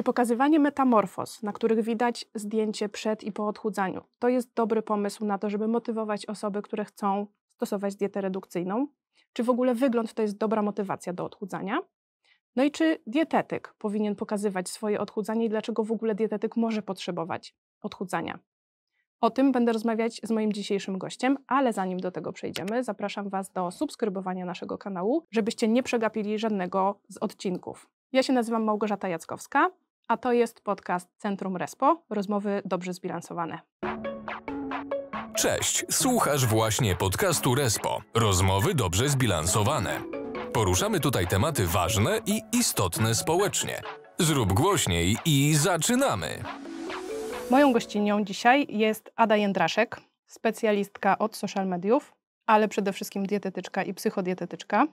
Czy pokazywanie metamorfoz, na których widać zdjęcie przed i po odchudzaniu, to jest dobry pomysł na to, żeby motywować osoby, które chcą stosować dietę redukcyjną? Czy w ogóle wygląd to jest dobra motywacja do odchudzania? No i czy dietetyk powinien pokazywać swoje odchudzanie i dlaczego w ogóle dietetyk może potrzebować odchudzania? O tym będę rozmawiać z moim dzisiejszym gościem, ale zanim do tego przejdziemy, zapraszam Was do subskrybowania naszego kanału, żebyście nie przegapili żadnego z odcinków. Ja się nazywam Małgorzata Jackowska, a to jest podcast Centrum Respo, rozmowy dobrze zbilansowane. Cześć, słuchasz właśnie podcastu Respo, rozmowy dobrze zbilansowane. Poruszamy tutaj tematy ważne i istotne społecznie. Zrób głośniej i zaczynamy! Moją gościnią dzisiaj jest Ada Jędraszek, specjalistka od social mediów, ale przede wszystkim dietetyczka i psychodietetyczka,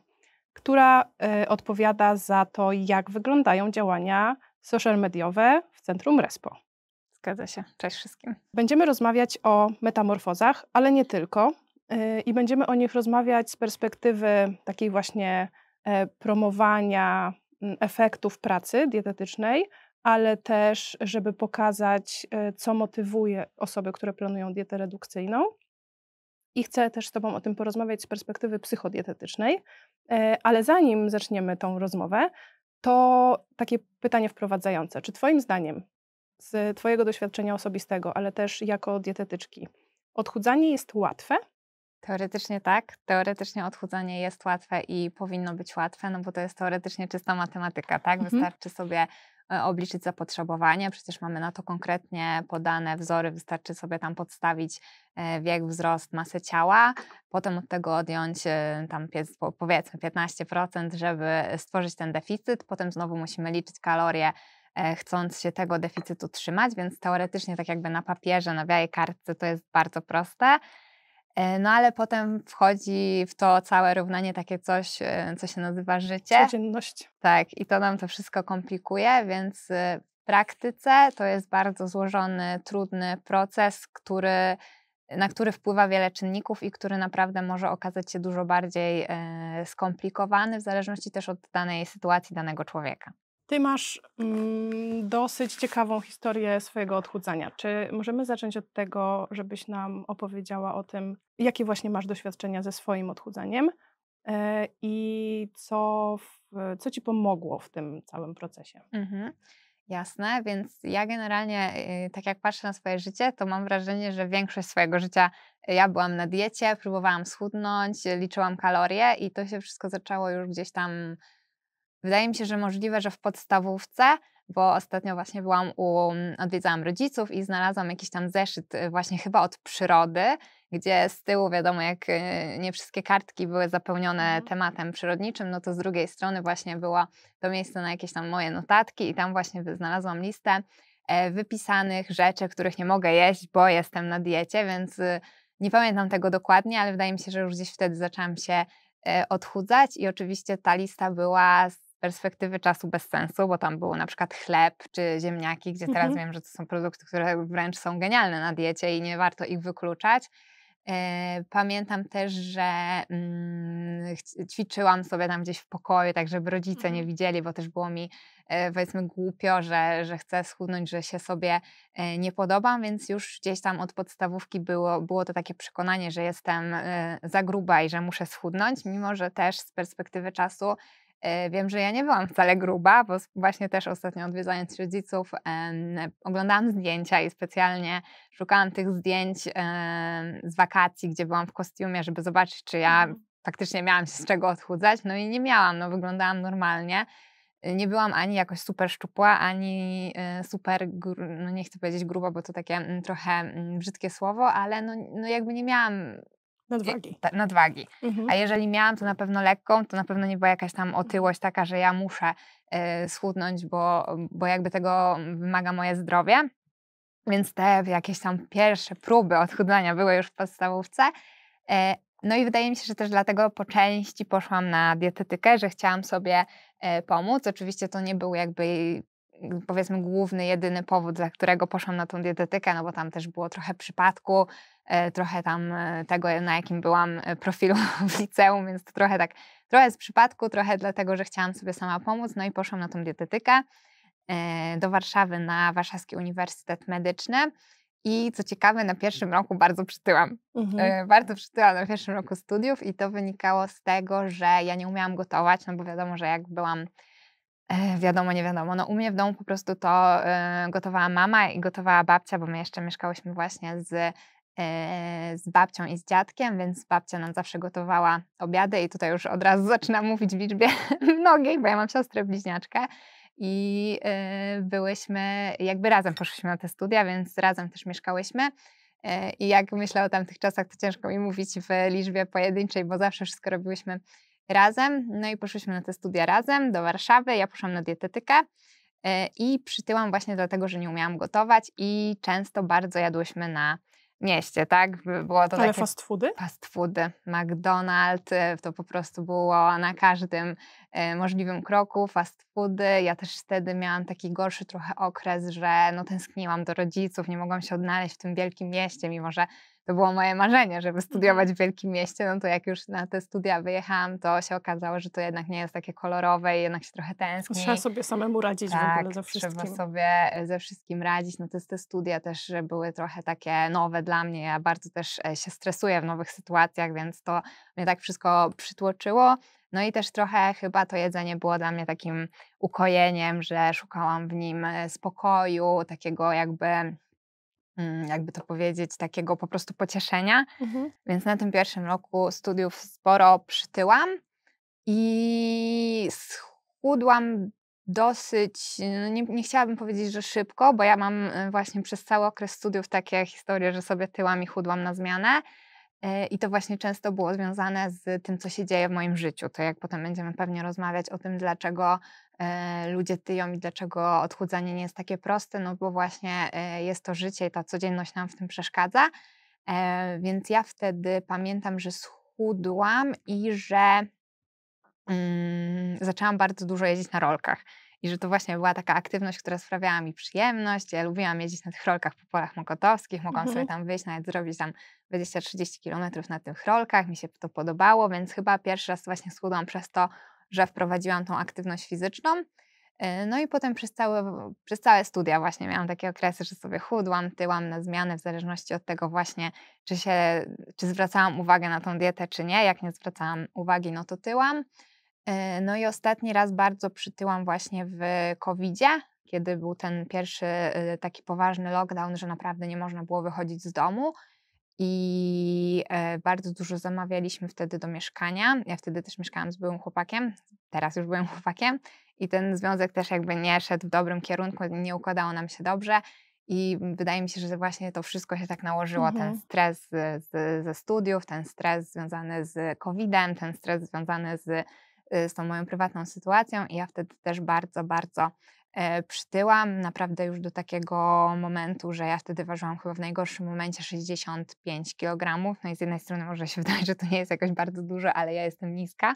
która y, odpowiada za to, jak wyglądają działania social mediowe w Centrum Respo. Zgadza się. Cześć wszystkim. Będziemy rozmawiać o metamorfozach, ale nie tylko. Y, I będziemy o nich rozmawiać z perspektywy takiej właśnie e, promowania efektów pracy dietetycznej, ale też, żeby pokazać, e, co motywuje osoby, które planują dietę redukcyjną. I chcę też z Tobą o tym porozmawiać z perspektywy psychodietetycznej. E, ale zanim zaczniemy tą rozmowę, to takie pytanie wprowadzające. Czy Twoim zdaniem, z Twojego doświadczenia osobistego, ale też jako dietetyczki, odchudzanie jest łatwe? Teoretycznie tak. Teoretycznie odchudzanie jest łatwe i powinno być łatwe, no bo to jest teoretycznie czysta matematyka, tak? Mhm. Wystarczy sobie obliczyć zapotrzebowanie. Przecież mamy na to konkretnie podane wzory, wystarczy sobie tam podstawić e, wiek, wzrost, masę ciała, potem od tego odjąć e, tam powiedzmy 15%, żeby stworzyć ten deficyt, potem znowu musimy liczyć kalorie chcąc się tego deficytu trzymać, więc teoretycznie tak jakby na papierze, na białej kartce to jest bardzo proste. E, no ale potem wchodzi w to całe równanie takie coś, e, co się nazywa życie. Codzienność. Tak, i to nam to wszystko komplikuje, więc e, w praktyce to jest bardzo złożony, trudny proces, który, na który wpływa wiele czynników i który naprawdę może okazać się dużo bardziej skomplikowany w zależności też od danej sytuacji danego człowieka. Ty masz mm, dosyć ciekawą historię swojego odchudzania. Czy możemy zacząć od tego, żebyś nam opowiedziała o tym, jakie właśnie masz doświadczenia ze swoim odchudzaniem e, i co, w, co ci pomogło w tym całym procesie? Mhm. Jasne, więc ja generalnie, y, tak jak patrzę na swoje życie, to mam wrażenie, że większość swojego życia y, ja byłam na diecie, próbowałam schudnąć, liczyłam kalorie i to się wszystko zaczęło już gdzieś tam Wydaje mi się, że możliwe, że w podstawówce, bo ostatnio właśnie byłam u, odwiedzałam rodziców i znalazłam jakiś tam zeszyt y, właśnie chyba od przyrody, gdzie z tyłu wiadomo, jak y, nie wszystkie kartki były zapełnione mhm. tematem przyrodniczym, no to z drugiej strony właśnie było to miejsce na jakieś tam moje notatki i tam właśnie znalazłam listę e, wypisanych rzeczy, których nie mogę jeść, bo jestem na diecie, więc y, nie pamiętam tego dokładnie, ale wydaje mi się, że już gdzieś wtedy zaczęłam się e, odchudzać i oczywiście ta lista była perspektywy czasu bez sensu, bo tam było na przykład chleb czy ziemniaki, gdzie teraz mhm. wiem, że to są produkty, które wręcz są genialne na diecie i nie warto ich wykluczać. E, pamiętam też, że mm, ćwiczyłam sobie tam gdzieś w pokoju, tak żeby rodzice nie mhm. widzieli, bo też było mi e, powiedzmy głupio, że, że chcę schudnąć, że się sobie e, nie podobam, więc już gdzieś tam od podstawówki było, było to takie przekonanie, że jestem za gruba i że muszę schudnąć, mimo że też z perspektywy czasu wiem, że ja nie byłam wcale gruba, bo właśnie też ostatnio odwiedzając rodziców oglądałam zdjęcia i specjalnie szukałam tych zdjęć z wakacji, gdzie byłam w kostiumie, żeby zobaczyć, czy ja mhm. faktycznie miałam się z czego odchudzać. No i nie miałam, no wyglądałam normalnie. Nie byłam ani jakoś super szczupła, ani e, super, no nie chcę powiedzieć gruba, bo to takie mm, trochę mm, brzydkie słowo, ale no, no jakby nie miałam Nadwagi. Ta, nadwagi. Mhm. A jeżeli miałam, to na pewno lekką, to na pewno nie była jakaś tam otyłość taka, że ja muszę y, schudnąć, bo, bo jakby tego wymaga moje zdrowie. Więc te jakieś tam pierwsze próby odchudzania były już w podstawówce. Y, no i wydaje mi się, że też dlatego po części poszłam na dietetykę, że chciałam sobie pomóc. Oczywiście to nie był jakby powiedzmy główny, jedyny powód, dla którego poszłam na tą dietetykę, no bo tam też było trochę przypadku, e, trochę tam e, tego, na jakim byłam e, profilu w liceum, więc to trochę tak, trochę z przypadku, trochę dlatego, że chciałam sobie sama pomóc, no i poszłam na tą dietetykę. do Warszawy na Warszawski Uniwersytet Medyczny. I co ciekawe, na pierwszym roku bardzo przytyłam. Mhm. Bardzo przytyłam na pierwszym roku studiów i to wynikało z tego, że ja nie umiałam gotować, no bo wiadomo, że jak byłam wiadomo, nie wiadomo. No u mnie w domu po prostu to y, gotowała mama i gotowała babcia, bo my jeszcze mieszkałyśmy właśnie z, y, z babcią i z dziadkiem, więc babcia nam zawsze gotowała obiady i tutaj już od razu zaczynam mówić w liczbie mnogiej, bo ja mam siostrę bliźniaczkę i byłyśmy, jakby razem poszliśmy na te studia, więc razem też mieszkałyśmy. I jak myślę o tamtych czasach, to ciężko mi mówić w liczbie pojedynczej, bo zawsze wszystko robiłyśmy razem. No i poszliśmy na te studia razem do Warszawy. Ja poszłam na dietetykę e, i przytyłam właśnie dlatego, że nie umiałam gotować i często bardzo jadłyśmy na mieście, tak? Było to Ale takie fast foody? Fast foody. McDonald's, e, to po prostu było na każdym e, możliwym kroku, fast foody. Ja też wtedy miałam taki gorszy trochę okres, że no tęskniłam do rodziców, nie mogłam się odnaleźć w tym wielkim mieście, mimo że to było moje marzenie, żeby mhm. studiować w wielkim mieście, no to jak już na te studia wyjechałam, to się okazało, że to jednak nie jest takie kolorowe i jednak się trochę tęskni. Trzeba sobie samemu radzić tak, w ogóle ze wszystkim. trzeba sobie e, ze wszystkim radzić. No to te studia też były trochę takie nowe dla mnie. Ja bardzo też e, się stresuję w nowych sytuacjach, więc to mnie tak wszystko przytłoczyło. No i też trochę chyba to jedzenie było dla mnie takim ukojeniem, że szukałam w nim e, spokoju, takiego jakby jakby to powiedzieć, takiego po prostu pocieszenia. Mhm. Więc na tym pierwszym roku studiów sporo przytyłam i schudłam dosyć, no nie, nie, chciałabym powiedzieć, że szybko, bo ja mam e, właśnie przez cały okres studiów takie historie, że sobie tyłam i chudłam na zmianę. E, I to właśnie często było związane z tym, co się dzieje w moim życiu. To jak potem będziemy pewnie rozmawiać o tym, dlaczego ludzie tyją i dlaczego odchudzanie nie jest takie proste, no bo właśnie e, jest to życie i ta codzienność nam w tym przeszkadza. Więc ja wtedy pamiętam, że schudłam i że mm, zaczęłam bardzo dużo jeździć na rolkach i że to właśnie była taka aktywność, która sprawiała mi przyjemność. Ja lubiłam jeździć na tych rolkach po polach mokotowskich, mogłam mhm. sobie tam wyjść, nawet zrobić tam 20-30 kilometrów na tych rolkach, mi się to podobało, więc chyba pierwszy raz właśnie schudłam przez to, że wprowadziłam tą aktywność fizyczną. Y, no i potem przez całe, przez całe studia właśnie miałam takie okresy, że sobie chudłam, tyłam na zmiany w zależności od tego właśnie, czy, się, czy zwracałam uwagę na tą dietę, czy nie. Jak nie zwracałam uwagi, no to tyłam. E, no i ostatni raz bardzo przytyłam właśnie w COVID-zie, kiedy był ten pierwszy y, taki poważny lockdown, że naprawdę nie można było wychodzić z domu. I e, bardzo dużo zamawialiśmy wtedy do mieszkania. Ja wtedy też mieszkałam z byłym chłopakiem, teraz już byłem chłopakiem, i ten związek też jakby nie szedł w dobrym kierunku, nie układało nam się dobrze. I wydaje mi się, że właśnie to wszystko się tak nałożyło, mhm. ten stres z, z, ze studiów, ten stres związany z COVID-em, ten stres związany z Y, z tą moją prywatną sytuacją i ja wtedy też bardzo, bardzo przytyłam, naprawdę już do takiego momentu, że ja wtedy ważyłam chyba w najgorszym momencie 65 kg. No i z jednej strony może się wydawać, że to nie jest jakoś bardzo dużo, ale ja jestem niska,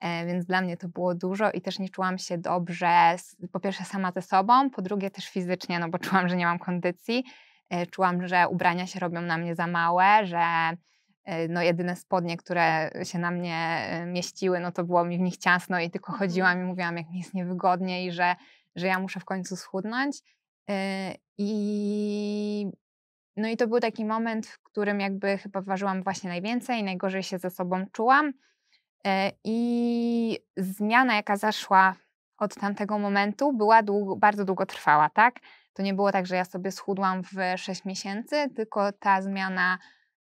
e, więc dla mnie to było dużo i też nie czułam się dobrze, po pierwsze sama ze sobą, po drugie też fizycznie, no bo czułam, że nie mam kondycji, e, czułam, że ubrania się robią na mnie za małe, że E, no jedyne spodnie, które się na mnie e, mieściły, no to było mi w nich ciasno i tylko mhm. chodziłam i mówiłam, jak mi jest niewygodnie i że, że ja muszę w końcu schudnąć. E, I no i to był taki moment, w którym jakby chyba ważyłam właśnie najwięcej, najgorzej się ze sobą czułam. I zmiana, jaka zaszła od tamtego momentu, była długo, bardzo długo trwała, tak? To nie było tak, że ja sobie schudłam w 6 miesięcy, tylko ta zmiana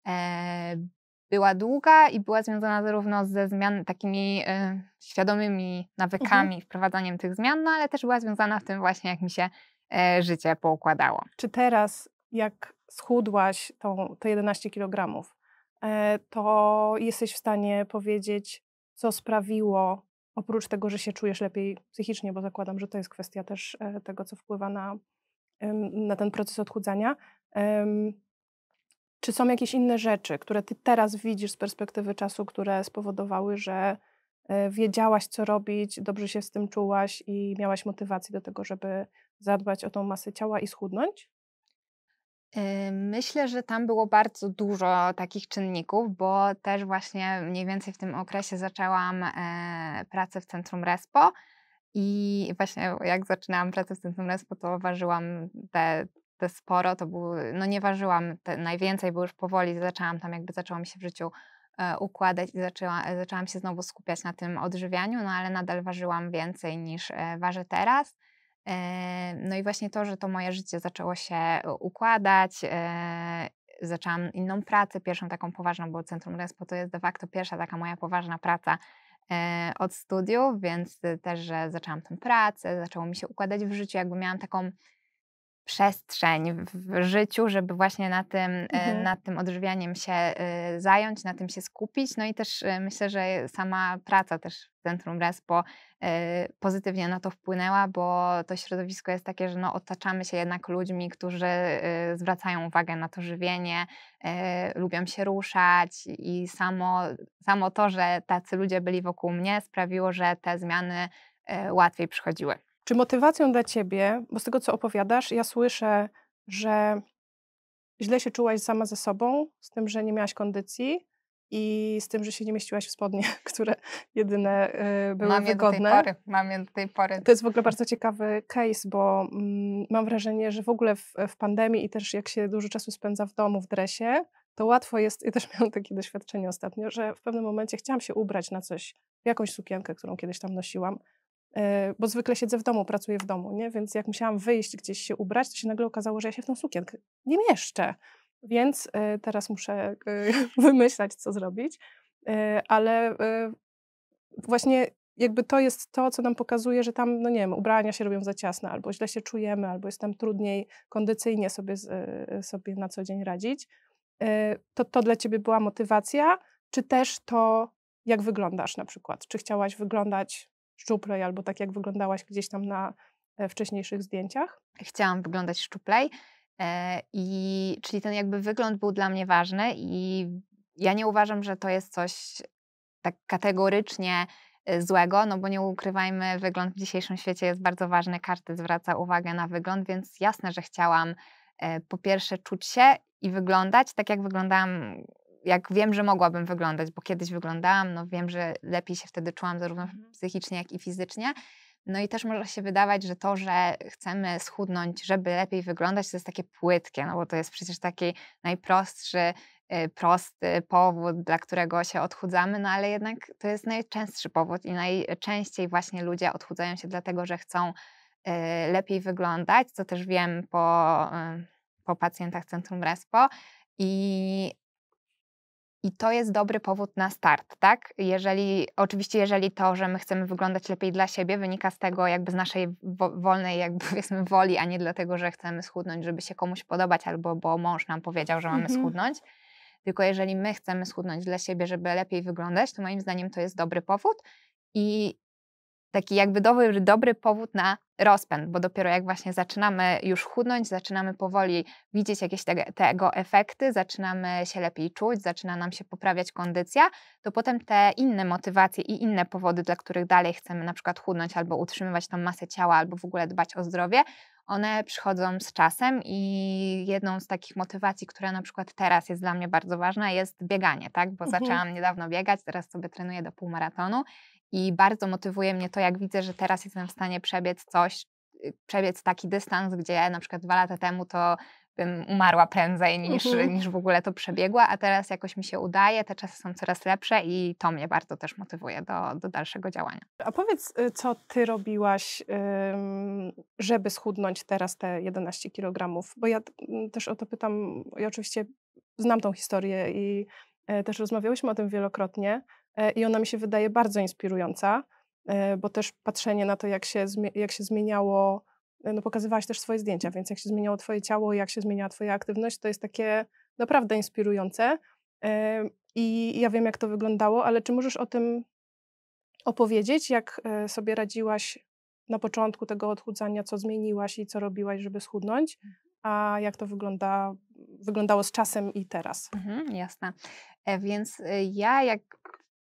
E, była długa i była związana zarówno ze zmian takimi e, świadomymi mhm. nawykami, mhm. wprowadzaniem tych zmian, no ale też była związana z tym właśnie, jak mi się e, życie poukładało. Czy teraz, jak schudłaś tą, te 11 kg, to jesteś w stanie powiedzieć, co sprawiło, oprócz tego, że się czujesz lepiej psychicznie, bo zakładam, że to jest kwestia też tego, co wpływa na, na ten proces odchudzania, czy są jakieś inne rzeczy, które ty teraz widzisz z perspektywy czasu, które spowodowały, że e, wiedziałaś, co robić, dobrze się z tym czułaś i miałaś motywację do tego, żeby zadbać o tą masę ciała i schudnąć? Myślę, że tam było bardzo dużo takich czynników, bo też właśnie mniej więcej w tym okresie zaczęłam e, pracę w centrum Respo I właśnie jak zaczynałam pracę w Centrum Respo, to ważyłam te, te sporo, to było, no nie ważyłam najwięcej, bo już powoli zaczęłam tam, jakby zaczęło mi się w życiu e, układać i zaczęła, e, zaczęłam się znowu skupiać na tym odżywianiu, no ale nadal ważyłam więcej niż e, ważę teraz. No i właśnie to, że to moje życie zaczęło się układać, zaczęłam inną pracę, pierwszą taką poważną, bo Centrum Respo to jest de facto pierwsza taka moja poważna praca od studiów, więc też, że zaczęłam tę pracę, zaczęło mi się układać w życiu, jakby miałam taką przestrzeń w życiu, żeby właśnie na tym, e, mhm. nad tym odżywianiem się e, zająć, na tym się skupić. No i też e, myślę, że sama praca też w Centrum Respo pozytywnie na to wpłynęła, bo to środowisko jest takie, że no, otaczamy się jednak ludźmi, którzy zwracają uwagę na to żywienie, lubią się ruszać i samo, samo to, że tacy ludzie byli wokół mnie sprawiło, że te zmiany łatwiej przychodziły. Czy motywacją dla ciebie, bo z tego co opowiadasz, ja słyszę, że źle się czułaś sama ze sobą, z tym, że nie miałaś kondycji i z tym, że się nie mieściłaś w spodnie, które jedyne y, były mam wygodne. Je do tej pory, mam je do tej pory. To jest w ogóle bardzo ciekawy case, bo mm, mam wrażenie, że w ogóle w, w pandemii i też jak się dużo czasu spędza w domu, w dresie, to łatwo jest, i też miałam takie doświadczenie ostatnio, że w pewnym momencie chciałam się ubrać na coś, w jakąś sukienkę, którą kiedyś tam nosiłam, bo zwykle siedzę w domu, pracuję w domu, nie? więc jak musiałam wyjść gdzieś się ubrać, to się nagle okazało, że ja się w tą sukienkę nie mieszczę. Więc e, teraz muszę e, wymyślać, co zrobić. Ale właśnie jakby to jest to, co nam pokazuje, że tam, no nie wiem, ubrania się robią za ciasne, albo źle się czujemy, albo jest tam trudniej kondycyjnie sobie, sobie na co dzień radzić. To, to dla ciebie była motywacja, czy też to, jak wyglądasz na przykład? Czy chciałaś wyglądać szczuplej, albo tak jak wyglądałaś gdzieś tam na e, wcześniejszych zdjęciach? Chciałam wyglądać szczuplej. E, I czyli ten jakby wygląd był dla mnie ważny i ja nie uważam, że to jest coś tak kategorycznie e, złego, no bo nie ukrywajmy, wygląd w dzisiejszym świecie jest bardzo ważny, każdy zwraca uwagę na wygląd, więc jasne, że chciałam po pierwsze czuć się i wyglądać tak, jak wyglądałam jak wiem, że mogłabym wyglądać, bo kiedyś wyglądałam, no wiem, że lepiej się wtedy czułam zarówno mhm. psychicznie, jak i fizycznie. No i też może się wydawać, że to, że chcemy schudnąć, żeby lepiej wyglądać, to jest takie płytkie, no bo to jest przecież taki najprostszy, y, prosty powód, dla którego się odchudzamy, no ale jednak to jest najczęstszy powód i najczęściej właśnie ludzie odchudzają się dlatego, że chcą y, lepiej wyglądać, co też wiem po, y, po pacjentach Centrum Respo. I i to jest dobry powód na start, tak? Jeżeli, oczywiście, jeżeli to, że my chcemy wyglądać lepiej dla siebie, wynika z tego jakby z naszej wolnej, jakby powiedzmy, woli, a nie dlatego, że chcemy schudnąć, żeby się komuś podobać, albo bo mąż nam powiedział, że mamy mhm. schudnąć. Tylko jeżeli my chcemy schudnąć dla siebie, żeby lepiej wyglądać, to moim zdaniem to jest dobry powód. I taki jakby dobry, dobry powód na rozpęd, bo dopiero jak właśnie zaczynamy już chudnąć, zaczynamy powoli widzieć jakieś te, tego efekty, zaczynamy się lepiej czuć, zaczyna nam się poprawiać kondycja, to potem te inne motywacje i inne powody, dla których dalej chcemy na przykład chudnąć albo utrzymywać tą masę ciała, albo w ogóle dbać o zdrowie, one przychodzą z czasem i jedną z takich motywacji, która na przykład teraz jest dla mnie bardzo ważna, jest bieganie, tak? Bo mhm. zaczęłam niedawno biegać, teraz sobie trenuję do półmaratonu i bardzo motywuje mnie to, jak widzę, że teraz jestem w stanie przebiec coś, y, przebiec taki dystans, gdzie na przykład dwa lata temu to bym umarła prędzej niż, mhm. niż w ogóle to przebiegła, a teraz jakoś mi się udaje, te czasy są coraz lepsze i to mnie bardzo też motywuje do, do dalszego działania. A powiedz, y, co ty robiłaś, żeby schudnąć teraz te 11 kg? Bo ja też o to pytam, ja oczywiście znam tą historię i e, też rozmawiałyśmy o tym wielokrotnie, i ona mi się wydaje bardzo inspirująca, e, bo też patrzenie na to, jak się, jak się zmieniało, e, no pokazywałaś też swoje zdjęcia, więc jak się zmieniało twoje ciało, jak się zmieniała twoja aktywność, to jest takie naprawdę inspirujące. I ja wiem, jak to wyglądało, ale czy możesz o tym opowiedzieć, jak sobie radziłaś na początku tego odchudzania, co zmieniłaś i co robiłaś, żeby schudnąć, a jak to wygląda, wyglądało z czasem i teraz? Mhm, jasne. Więc ja jak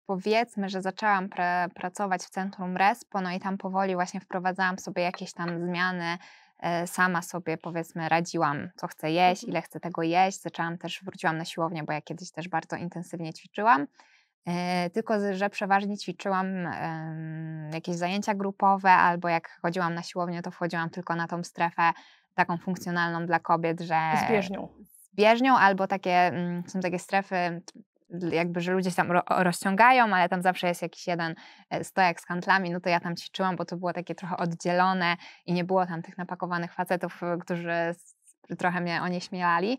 powiedzmy, że zaczęłam pra pracować w centrum Respo, no i tam powoli właśnie wprowadzałam sobie jakieś tam zmiany, e, sama sobie powiedzmy radziłam, co chcę jeść, mhm. ile chcę tego jeść. Zaczęłam też, wróciłam na siłownię, bo ja kiedyś też bardzo intensywnie ćwiczyłam. E, tylko że przeważnie ćwiczyłam jakieś zajęcia grupowe, albo jak chodziłam na siłownię, to wchodziłam tylko na tą strefę taką funkcjonalną dla kobiet, że... Z bieżnią. Z bieżnią, albo takie, mm, są takie strefy jakby, że ludzie się tam ro rozciągają, ale tam zawsze jest jakiś jeden e, stojak z kantlami, no to ja tam ćwiczyłam, bo to było takie trochę oddzielone i nie było tam tych napakowanych facetów, którzy trochę mnie onieśmielali.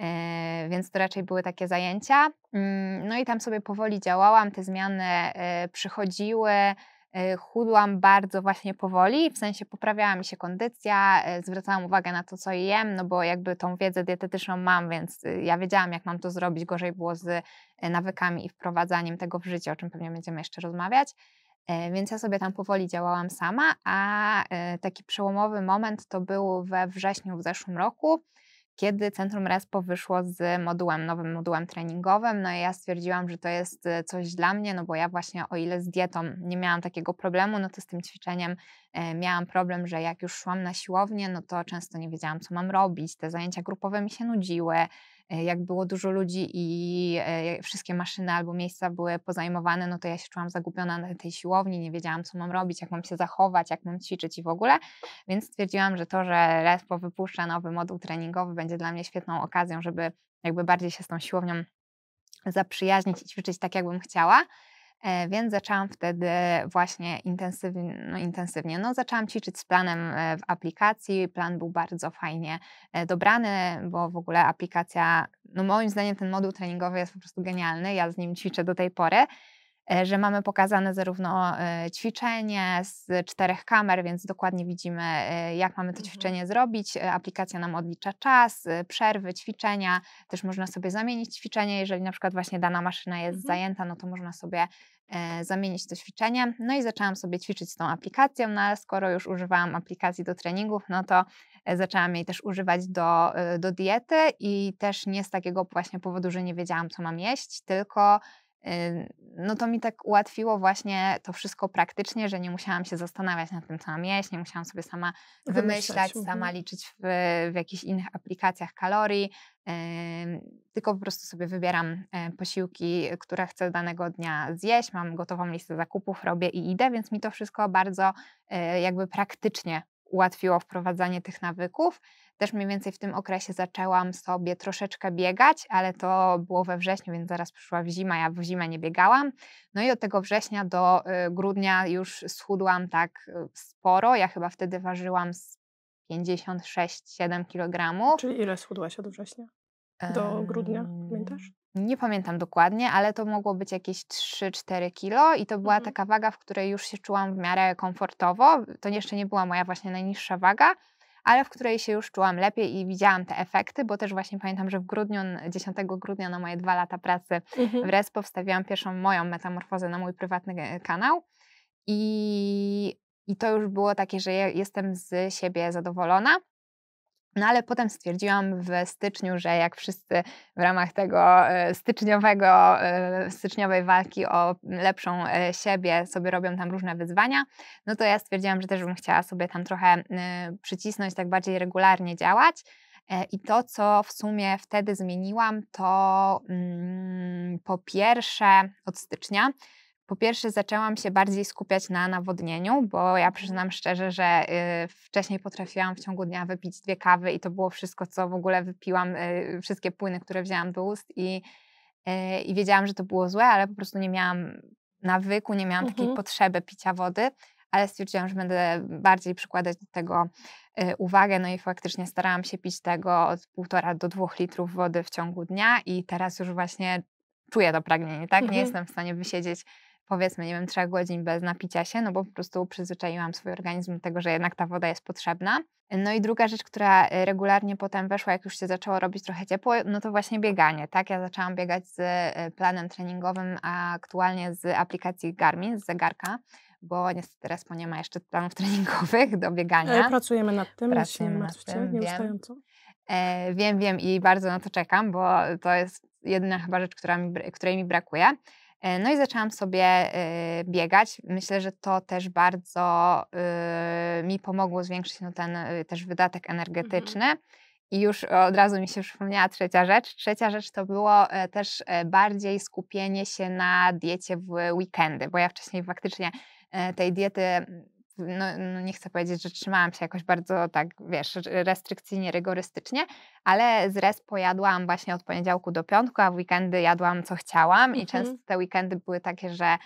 E, więc to raczej były takie zajęcia. Mm, no i tam sobie powoli działałam, te zmiany e, przychodziły, e, chudłam bardzo właśnie powoli, w sensie poprawiała mi się kondycja, zwracałam uwagę na to, co jem, no bo jakby tą wiedzę dietetyczną mam, więc ja wiedziałam, jak mam to zrobić. Gorzej było z nawykami i wprowadzaniem tego w życie, o czym pewnie będziemy jeszcze rozmawiać. Więc ja sobie tam powoli działałam sama, a taki przełomowy moment to był we wrześniu w zeszłym roku kiedy Centrum Respo wyszło z modułem, nowym modułem treningowym, no i ja stwierdziłam, że to jest e, coś dla mnie, no bo ja właśnie o ile z dietą nie miałam takiego problemu, no to z tym ćwiczeniem e, miałam problem, że jak już szłam na siłownię, no to często nie wiedziałam, co mam robić, te zajęcia grupowe mi się nudziły, jak było dużo ludzi i e, wszystkie maszyny albo miejsca były pozajmowane, no to ja się czułam zagubiona na tej siłowni, nie wiedziałam, co mam robić, jak mam się zachować, jak mam ćwiczyć i w ogóle. Więc stwierdziłam, że to, że Respo wypuszcza nowy moduł treningowy, będzie dla mnie świetną okazją, żeby jakby bardziej się z tą siłownią zaprzyjaźnić i ćwiczyć tak, jakbym chciała. E, więc zaczęłam wtedy właśnie intensywnie, no intensywnie, no zaczęłam ćwiczyć z planem e, w aplikacji. Plan był bardzo fajnie e, dobrany, bo w ogóle aplikacja, no moim zdaniem ten moduł treningowy jest po prostu genialny. Ja z nim ćwiczę do tej pory. E, że mamy pokazane zarówno e, ćwiczenie z czterech kamer, więc dokładnie widzimy, e, jak mamy to mhm. ćwiczenie zrobić. Aplikacja nam odlicza czas, przerwy, ćwiczenia. Też można sobie zamienić ćwiczenie, jeżeli na przykład właśnie dana maszyna jest mhm. zajęta, no to można sobie zamienić to ćwiczenie. No i zaczęłam sobie ćwiczyć z tą aplikacją, no ale skoro już używałam aplikacji do treningów, no to zaczęłam jej też używać do, do diety i też nie z takiego właśnie powodu, że nie wiedziałam, co mam jeść, tylko no to mi tak ułatwiło właśnie to wszystko praktycznie, że nie musiałam się zastanawiać nad tym, co mam jeść, nie musiałam sobie sama wymyślać, sama mhm. liczyć w, w jakichś innych aplikacjach kalorii, tylko po prostu sobie wybieram e, posiłki, które chcę danego dnia zjeść, mam gotową listę zakupów, robię i idę, więc mi to wszystko bardzo e, jakby praktycznie ułatwiło wprowadzanie tych nawyków. Też mniej więcej w tym okresie zaczęłam sobie troszeczkę biegać, ale to było we wrześniu, więc zaraz przyszła zima, ja w zimę nie biegałam. No i od tego września do y, grudnia już schudłam tak y, sporo. Ja chyba wtedy ważyłam 56-7 kg. Czyli ile schudłaś od września? Do grudnia, pamiętasz? Nie pamiętam dokładnie, ale to mogło być jakieś 3-4 kilo i to była mhm. taka waga, w której już się czułam w miarę komfortowo. To jeszcze nie była moja właśnie najniższa waga, ale w której się już czułam lepiej i widziałam te efekty, bo też właśnie pamiętam, że w grudniu, 10 grudnia na moje dwa lata pracy mhm. w RESPO wstawiłam pierwszą moją metamorfozę na mój prywatny e, kanał i, i to już było takie, że ja jestem z siebie zadowolona. No ale potem stwierdziłam w styczniu, że jak wszyscy w ramach tego e, styczniowego, e, styczniowej walki o lepszą e, siebie sobie robią tam różne wyzwania, no to ja stwierdziłam, że też bym chciała sobie tam trochę przycisnąć, tak bardziej regularnie działać. I to, co w sumie wtedy zmieniłam, to mm, po pierwsze od stycznia po pierwsze, zaczęłam się bardziej skupiać na nawodnieniu, bo ja przyznam szczerze, że y, wcześniej potrafiłam w ciągu dnia wypić dwie kawy i to było wszystko, co w ogóle wypiłam, y, wszystkie płyny, które wzięłam do ust i, y, i wiedziałam, że to było złe, ale po prostu nie miałam nawyku, nie miałam mhm. takiej potrzeby picia wody, ale stwierdziłam, że będę bardziej przykładać do tego uwagę, no i faktycznie starałam się pić tego od półtora do dwóch litrów wody w ciągu dnia i teraz już właśnie czuję to pragnienie, tak? Nie mhm. jestem w stanie wysiedzieć powiedzmy, nie wiem, trzech godzin bez napicia się, no bo po prostu przyzwyczaiłam swój organizm do tego, że jednak ta woda jest potrzebna. No i druga rzecz, która e, regularnie potem weszła, jak już się zaczęło robić trochę ciepło, no to właśnie bieganie, tak? Ja zaczęłam biegać z e, planem treningowym, a aktualnie z aplikacji Garmin, z zegarka, bo niestety teraz nie ma jeszcze planów treningowych do biegania. Ale pracujemy nad tym, pracujemy nad tym, nieustająco. E, wiem, wiem i bardzo na to czekam, bo to jest jedyna chyba rzecz, która mi, której mi brakuje. E, no i zaczęłam sobie e, biegać. Myślę, że to też bardzo e, mi pomogło zwiększyć no, ten też wydatek mhm. energetyczny. Mhm. I już od razu mi się przypomniała trzecia rzecz. Trzecia rzecz to było e, też e, bardziej skupienie się na diecie w weekendy, bo ja wcześniej faktycznie tej diety, no, no nie chcę powiedzieć, że trzymałam się jakoś bardzo tak, wiesz, restrykcyjnie, rygorystycznie, ale z res pojadłam właśnie od poniedziałku do piątku, a w weekendy jadłam co chciałam i często Mhm. te weekendy były takie, że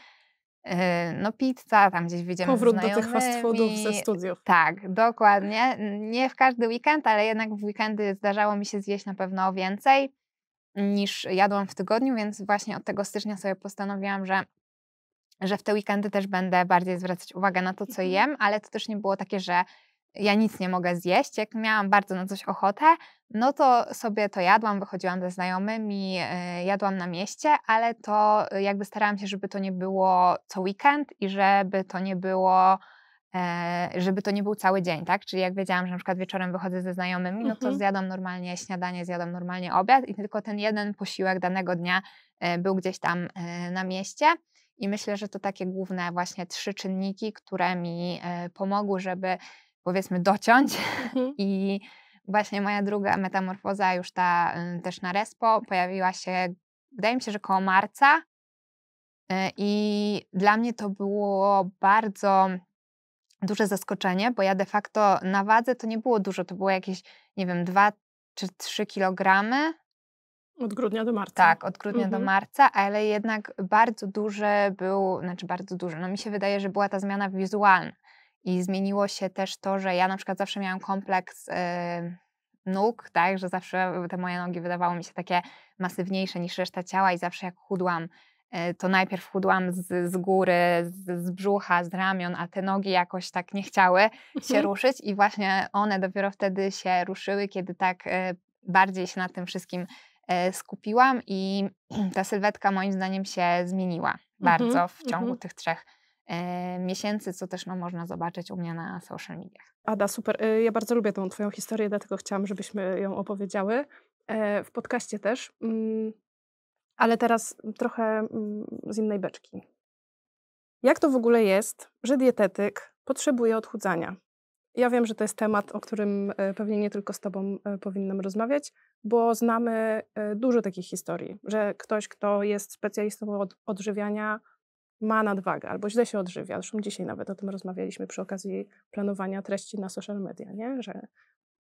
yy, no pizza, tam gdzieś wyjdziemy Powrót do tych fast foodów ze studiów. tak, dokładnie. Nie w każdy weekend, ale jednak w weekendy zdarzało mi się zjeść na pewno więcej niż jadłam w tygodniu, więc właśnie od tego stycznia sobie postanowiłam, że, że w te weekendy też będę bardziej zwracać uwagę na to, co Mhm. jem, ale to też nie było takie, że ja nic nie mogę zjeść. Jak miałam bardzo na coś ochotę, no to sobie to jadłam, wychodziłam ze znajomymi, yy, jadłam na mieście, ale to yy, jakby starałam się, żeby to nie było co weekend i żeby to nie było e, żeby to nie był cały dzień, tak? Czyli jak wiedziałam, że na przykład wieczorem wychodzę ze znajomymi, no to Mhm. zjadam normalnie śniadanie, zjadam normalnie obiad i tylko ten jeden posiłek danego dnia e, był gdzieś tam e, na mieście. I myślę, że to takie główne właśnie trzy czynniki, które mi e, pomogły, żeby powiedzmy dociąć Mhm. i właśnie moja druga metamorfoza, już ta y, też na Respo, pojawiła się, wydaje mi się, że koło marca. Y, I dla mnie to było bardzo duże zaskoczenie, bo ja de facto na wadze to nie było dużo, to było jakieś, nie wiem, 2 czy 3 kilogramy. Od grudnia do marca. Tak, od grudnia do Mhm. marca, ale jednak bardzo duży był, znaczy bardzo duży, no mi się wydaje, że była ta zmiana wizualna i zmieniło się też to, że ja na przykład zawsze miałam kompleks y, nóg, tak, że zawsze te moje nogi wydawały mi się takie masywniejsze niż reszta ciała i zawsze jak chudłam, y, to najpierw chudłam z, z góry, z, z brzucha, z ramion, a te nogi jakoś tak nie chciały się Mhm. ruszyć i właśnie one dopiero wtedy się ruszyły, kiedy tak e, bardziej się na tym wszystkim skupiłam i ta sylwetka moim zdaniem się zmieniła bardzo Mhm, w ciągu mhm. tych trzech e, miesięcy, co też no, można zobaczyć u mnie na social mediach. Ada, super. Y, Ja bardzo lubię tą Twoją historię, dlatego chciałam, żebyśmy ją opowiedziały. E, W podcaście też. Mm, Ale teraz trochę mm, z innej beczki. Jak to w ogóle jest, że dietetyk potrzebuje odchudzania? Ja wiem, że to jest temat, o którym e, pewnie nie tylko z Tobą e, powinnam rozmawiać, bo znamy e, dużo takich historii, że ktoś, kto jest specjalistą od odżywiania, ma nadwagę albo źle się odżywia. Zresztą dzisiaj nawet o tym rozmawialiśmy przy okazji planowania treści na social media, nie? że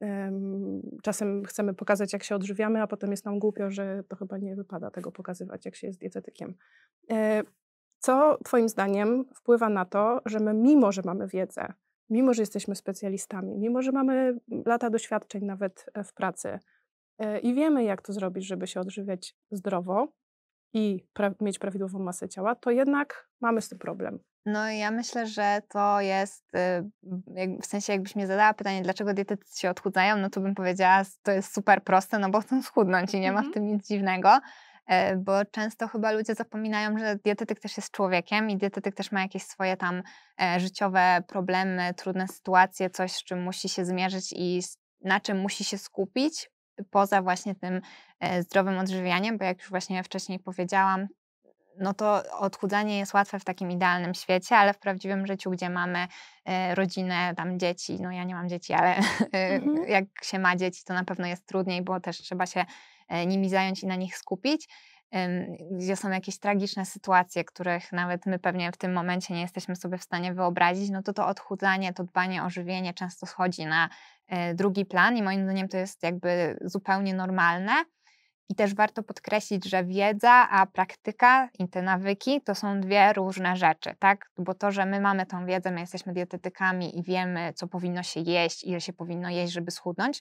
em, czasem chcemy pokazać, jak się odżywiamy, a potem jest nam głupio, że to chyba nie wypada tego pokazywać, jak się jest dietetykiem. E, Co Twoim zdaniem wpływa na to, że my, mimo że mamy wiedzę, mimo że jesteśmy specjalistami, mimo że mamy lata doświadczeń nawet e, w pracy e, i wiemy, jak to zrobić, żeby się odżywiać zdrowo i pra- mieć prawidłową masę ciała, to jednak mamy z tym problem. No ja myślę, że to jest, y, w sensie jakbyś mnie zadała pytanie, dlaczego dietetycy się odchudzają, no to bym powiedziała, to jest super proste, no bo chcą schudnąć i nie ma Mhm. w tym nic dziwnego, bo często chyba ludzie zapominają, że dietetyk też jest człowiekiem i dietetyk też ma jakieś swoje tam e, życiowe problemy, trudne sytuacje, coś z czym musi się zmierzyć i na czym musi się skupić, poza właśnie tym e, zdrowym odżywianiem, bo jak już właśnie wcześniej powiedziałam, no to odchudzanie jest łatwe w takim idealnym świecie, ale w prawdziwym życiu, gdzie mamy e, rodzinę, tam dzieci, no ja nie mam dzieci, ale e, Mhm. jak się ma dzieci, to na pewno jest trudniej, bo też trzeba się e, nimi zająć i na nich skupić. Gdzie są jakieś tragiczne sytuacje, których nawet my pewnie w tym momencie nie jesteśmy sobie w stanie wyobrazić, no to to odchudzanie, to dbanie o żywienie często schodzi na drugi plan i moim zdaniem to jest jakby zupełnie normalne. I też warto podkreślić, że wiedza, a praktyka i te nawyki to są dwie różne rzeczy, tak? Bo to, że my mamy tą wiedzę, my jesteśmy dietetykami i wiemy, co powinno się jeść, ile się powinno jeść, żeby schudnąć,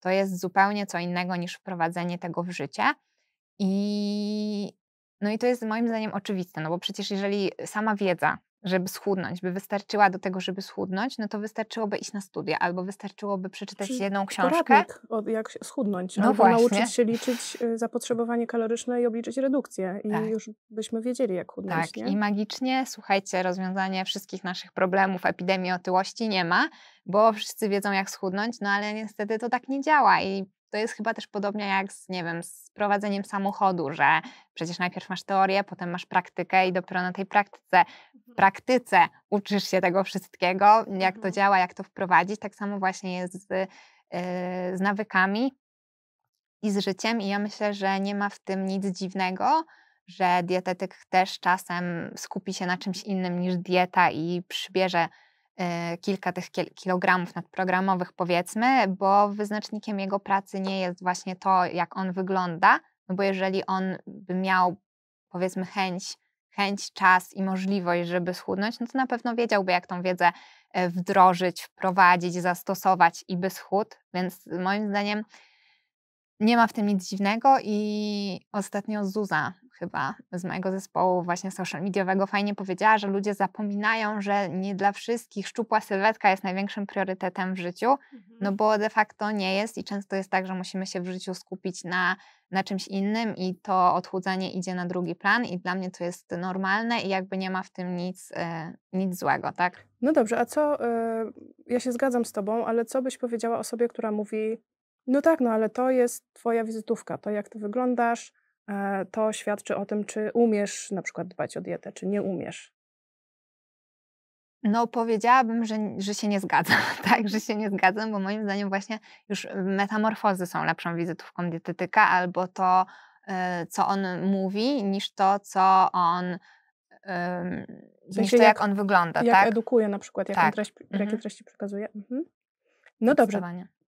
to jest zupełnie co innego niż wprowadzenie tego w życie. I no i to jest moim zdaniem oczywiste, no bo przecież jeżeli sama wiedza, żeby schudnąć, by wystarczyła do tego, żeby schudnąć, no to wystarczyłoby iść na studia albo wystarczyłoby przeczytać Czy jedną książkę. Poradnik, od jak schudnąć, No albo właśnie. nauczyć się liczyć y, zapotrzebowanie kaloryczne i obliczyć redukcję. I Tak. już byśmy wiedzieli, jak chudnąć. Tak, nie? i magicznie, słuchajcie, rozwiązanie wszystkich naszych problemów, epidemii otyłości nie ma, bo wszyscy wiedzą, jak schudnąć, no ale niestety to tak nie działa i to jest chyba też podobnie jak z, nie wiem, z prowadzeniem samochodu, że przecież najpierw masz teorię, potem masz praktykę i dopiero na tej praktyce, w praktyce uczysz się tego wszystkiego, jak to Mhm. działa, jak to wprowadzić. Tak samo właśnie jest z, yy, z nawykami. i z życiem. I ja myślę, że nie ma w tym nic dziwnego, że dietetyk też czasem skupi się na czymś innym niż dieta i przybierze kilka tych kilogramów nadprogramowych, powiedzmy, bo wyznacznikiem jego pracy nie jest właśnie to, jak on wygląda, no bo jeżeli on by miał, powiedzmy, chęć, chęć, czas i możliwość, żeby schudnąć, no to na pewno wiedziałby, jak tą wiedzę e, wdrożyć, wprowadzić, zastosować i by schudł. Więc moim zdaniem nie ma w tym nic dziwnego i ostatnio Zuza chyba z mojego zespołu właśnie social mediowego fajnie powiedziała, że ludzie zapominają, że nie dla wszystkich szczupła sylwetka jest największym priorytetem w życiu, no mhm. no bo de facto nie jest i często jest tak, że musimy się w życiu skupić na, na czymś innym i to odchudzanie idzie na drugi plan i dla mnie to jest normalne i jakby nie ma w tym nic, e, nic złego, tak? No dobrze, a co, e, ja się zgadzam z tobą, ale co byś powiedziała osobie, która mówi, no tak, no ale to jest twoja wizytówka, to jak ty wyglądasz, to świadczy o tym, czy umiesz na przykład dbać o dietę, czy nie umiesz. No, powiedziałabym, że, że się nie zgadzam, tak, że się nie zgadzam, bo moim zdaniem właśnie już metamorfozy są lepszą wizytówką dietetyka, albo to, e, co on mówi, niż to, co on, w sensie niż to, jak, jak, on wygląda, jak tak? edukuje na przykład, jak tak. treść, jakie mhm. treści przekazuje. Mhm. No dobrze,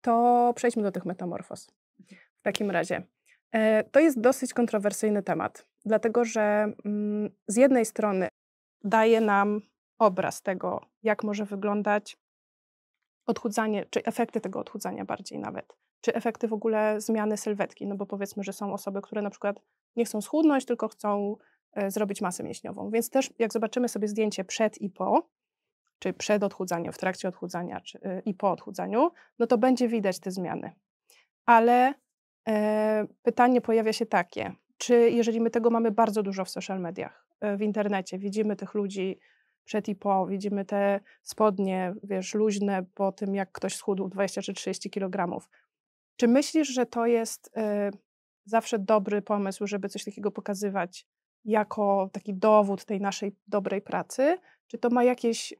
to przejdźmy do tych metamorfoz. W takim razie. E, to jest dosyć kontrowersyjny temat, dlatego że mm, z jednej strony daje nam obraz tego, jak może wyglądać odchudzanie, czy efekty tego odchudzania bardziej nawet, czy efekty w ogóle zmiany sylwetki, no bo powiedzmy, że są osoby, które na przykład nie chcą schudnąć, tylko chcą e, zrobić masę mięśniową. Więc też jak zobaczymy sobie zdjęcie przed i po, czy przed odchudzaniem, w trakcie odchudzania czy, y, i po odchudzaniu, no to będzie widać te zmiany. Ale e, pytanie pojawia się takie, czy jeżeli my tego mamy bardzo dużo w social mediach, e, w internecie, widzimy tych ludzi przed i po, widzimy te spodnie, wiesz, luźne po tym, jak ktoś schudł 20 czy 30 kg. Czy myślisz, że to jest e, zawsze dobry pomysł, żeby coś takiego pokazywać jako taki dowód tej naszej dobrej pracy, czy to ma jakieś,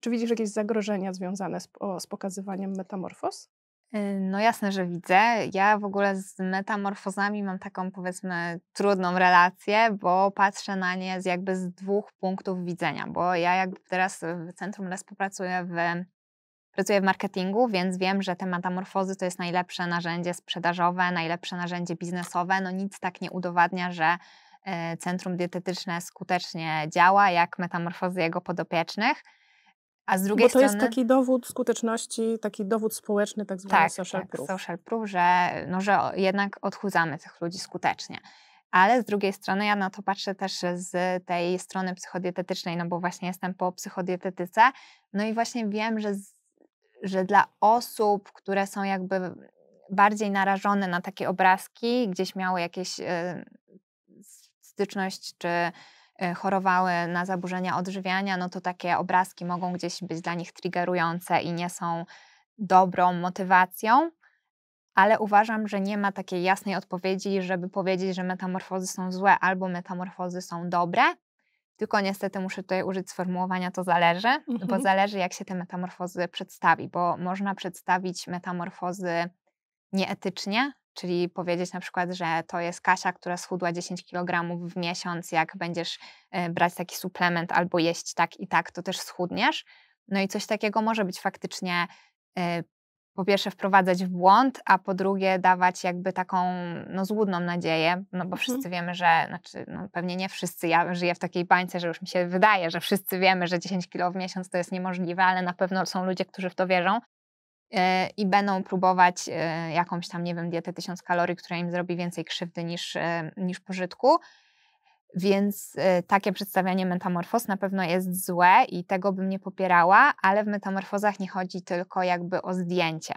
czy widzisz jakieś zagrożenia związane z, o, z pokazywaniem metamorfoz? Y, no jasne, że widzę. Ja w ogóle z metamorfozami mam taką powiedzmy trudną relację, bo patrzę na nie z jakby z dwóch punktów widzenia, bo ja jakby teraz w Centrum Les pracuję w, pracuję w marketingu, więc wiem, że te metamorfozy to jest najlepsze narzędzie sprzedażowe, najlepsze narzędzie biznesowe. No nic tak nie udowadnia, że E, centrum dietetyczne skutecznie działa, jak metamorfozy jego podopiecznych. A z drugiej Bo to strony, jest taki dowód skuteczności, taki dowód społeczny, tak zwany tak, social tak, proof. social proof, że, no, że jednak odchudzamy tych ludzi skutecznie. Ale z drugiej strony ja na to patrzę też z tej strony psychodietetycznej, no bo właśnie jestem po psychodietetyce, no i właśnie wiem, że, że dla osób, które są jakby bardziej narażone na takie obrazki, gdzieś miały jakieś y, styczność czy chorowały na zaburzenia odżywiania, no to takie obrazki mogą gdzieś być dla nich triggerujące i nie są dobrą motywacją. Ale uważam, że nie ma takiej jasnej odpowiedzi, żeby powiedzieć, że metamorfozy są złe albo metamorfozy są dobre. Tylko niestety muszę tutaj użyć sformułowania to zależy, mhm. bo zależy jak się te metamorfozy przedstawi, bo można przedstawić metamorfozy nieetycznie, Czyli powiedzieć na przykład, że to jest Kasia, która schudła 10 kg w miesiąc, jak będziesz e, brać taki suplement albo jeść tak i tak, to też schudniesz. No i coś takiego może być faktycznie e, po pierwsze wprowadzać w błąd, a po drugie dawać jakby taką no, złudną nadzieję, no bo mhm. wszyscy wiemy, że, znaczy no, pewnie nie wszyscy, ja żyję w takiej bańce, że już mi się wydaje, że wszyscy wiemy, że 10 kg w miesiąc to jest niemożliwe, ale na pewno są ludzie, którzy w to wierzą. E, i będą próbować e, jakąś tam, nie wiem, dietę 1000 kalorii, która im zrobi więcej krzywdy niż, e, niż pożytku. Więc takie przedstawianie metamorfoz na pewno jest złe i tego bym nie popierała, ale w metamorfozach nie chodzi tylko jakby o zdjęcie,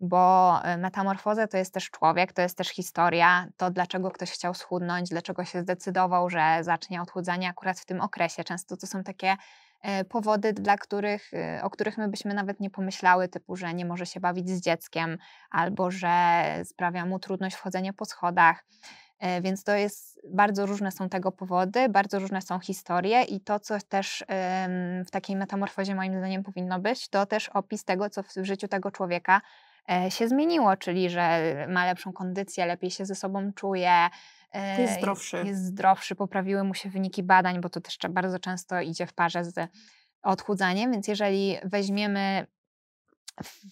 bo metamorfoza to jest też człowiek, to jest też historia, to dlaczego ktoś chciał schudnąć, dlaczego się zdecydował, że zacznie odchudzanie akurat w tym okresie. Często to są takie powody, dla których, y, o których my byśmy nawet nie pomyślały, typu, że nie może się bawić z dzieckiem, albo że sprawia mu trudność wchodzenia po schodach. E, więc to jest, bardzo różne są tego powody, bardzo różne są historie i to, co też w takiej metamorfozie moim zdaniem powinno być, to też opis tego, co w życiu tego człowieka e, się zmieniło, czyli że ma lepszą kondycję, lepiej się ze sobą czuje. E, Jest zdrowszy. Jest zdrowszy, poprawiły mu się wyniki badań, bo to też bardzo często idzie w parze z odchudzaniem, więc jeżeli weźmiemy,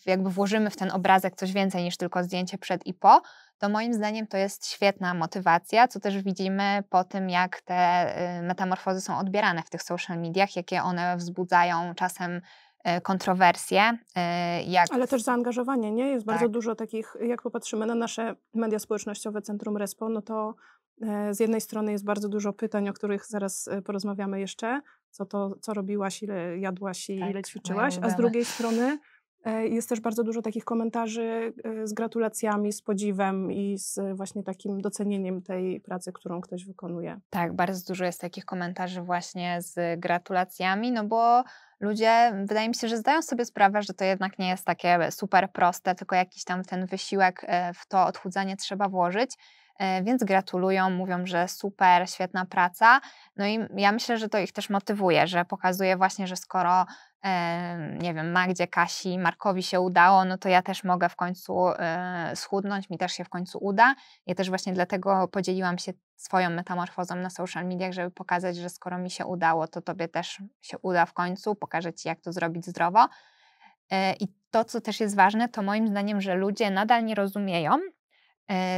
jakby włożymy w ten obrazek coś więcej niż tylko zdjęcie przed i po, to moim zdaniem to jest świetna motywacja, co też widzimy po tym, jak te y, metamorfozy są odbierane w tych social mediach, jakie one wzbudzają czasem kontrowersje. y, Jak... Ale też zaangażowanie, nie? Jest bardzo Tak. dużo takich, jak popatrzymy na nasze media społecznościowe Centrum Respo, no to e, z jednej strony jest bardzo dużo pytań, o których zaraz e, porozmawiamy jeszcze, co to, co robiłaś, ile jadłaś i Tak, ile ćwiczyłaś, a z drugiej strony e, jest też bardzo dużo takich komentarzy e, z gratulacjami, z podziwem i z e, właśnie takim docenieniem tej pracy, którą ktoś wykonuje. Tak, bardzo dużo jest takich komentarzy właśnie z gratulacjami, no bo ludzie, wydaje mi się, że zdają sobie sprawę, że to jednak nie jest takie super proste, tylko jakiś tam ten wysiłek e, w to odchudzanie trzeba włożyć. e, Więc gratulują, mówią, że super, świetna praca. No i ja myślę, że to ich też motywuje, że pokazuje właśnie, że skoro, nie wiem, Magdzie, Kasi, Markowi się udało, no to ja też mogę w końcu e, schudnąć, mi też się w końcu uda. Ja też właśnie dlatego podzieliłam się swoją metamorfozą na social mediach, żeby pokazać, że skoro mi się udało, to tobie też się uda w końcu, pokażę ci, jak to zrobić zdrowo. E, I to, co też jest ważne, to moim zdaniem, że ludzie nadal nie rozumieją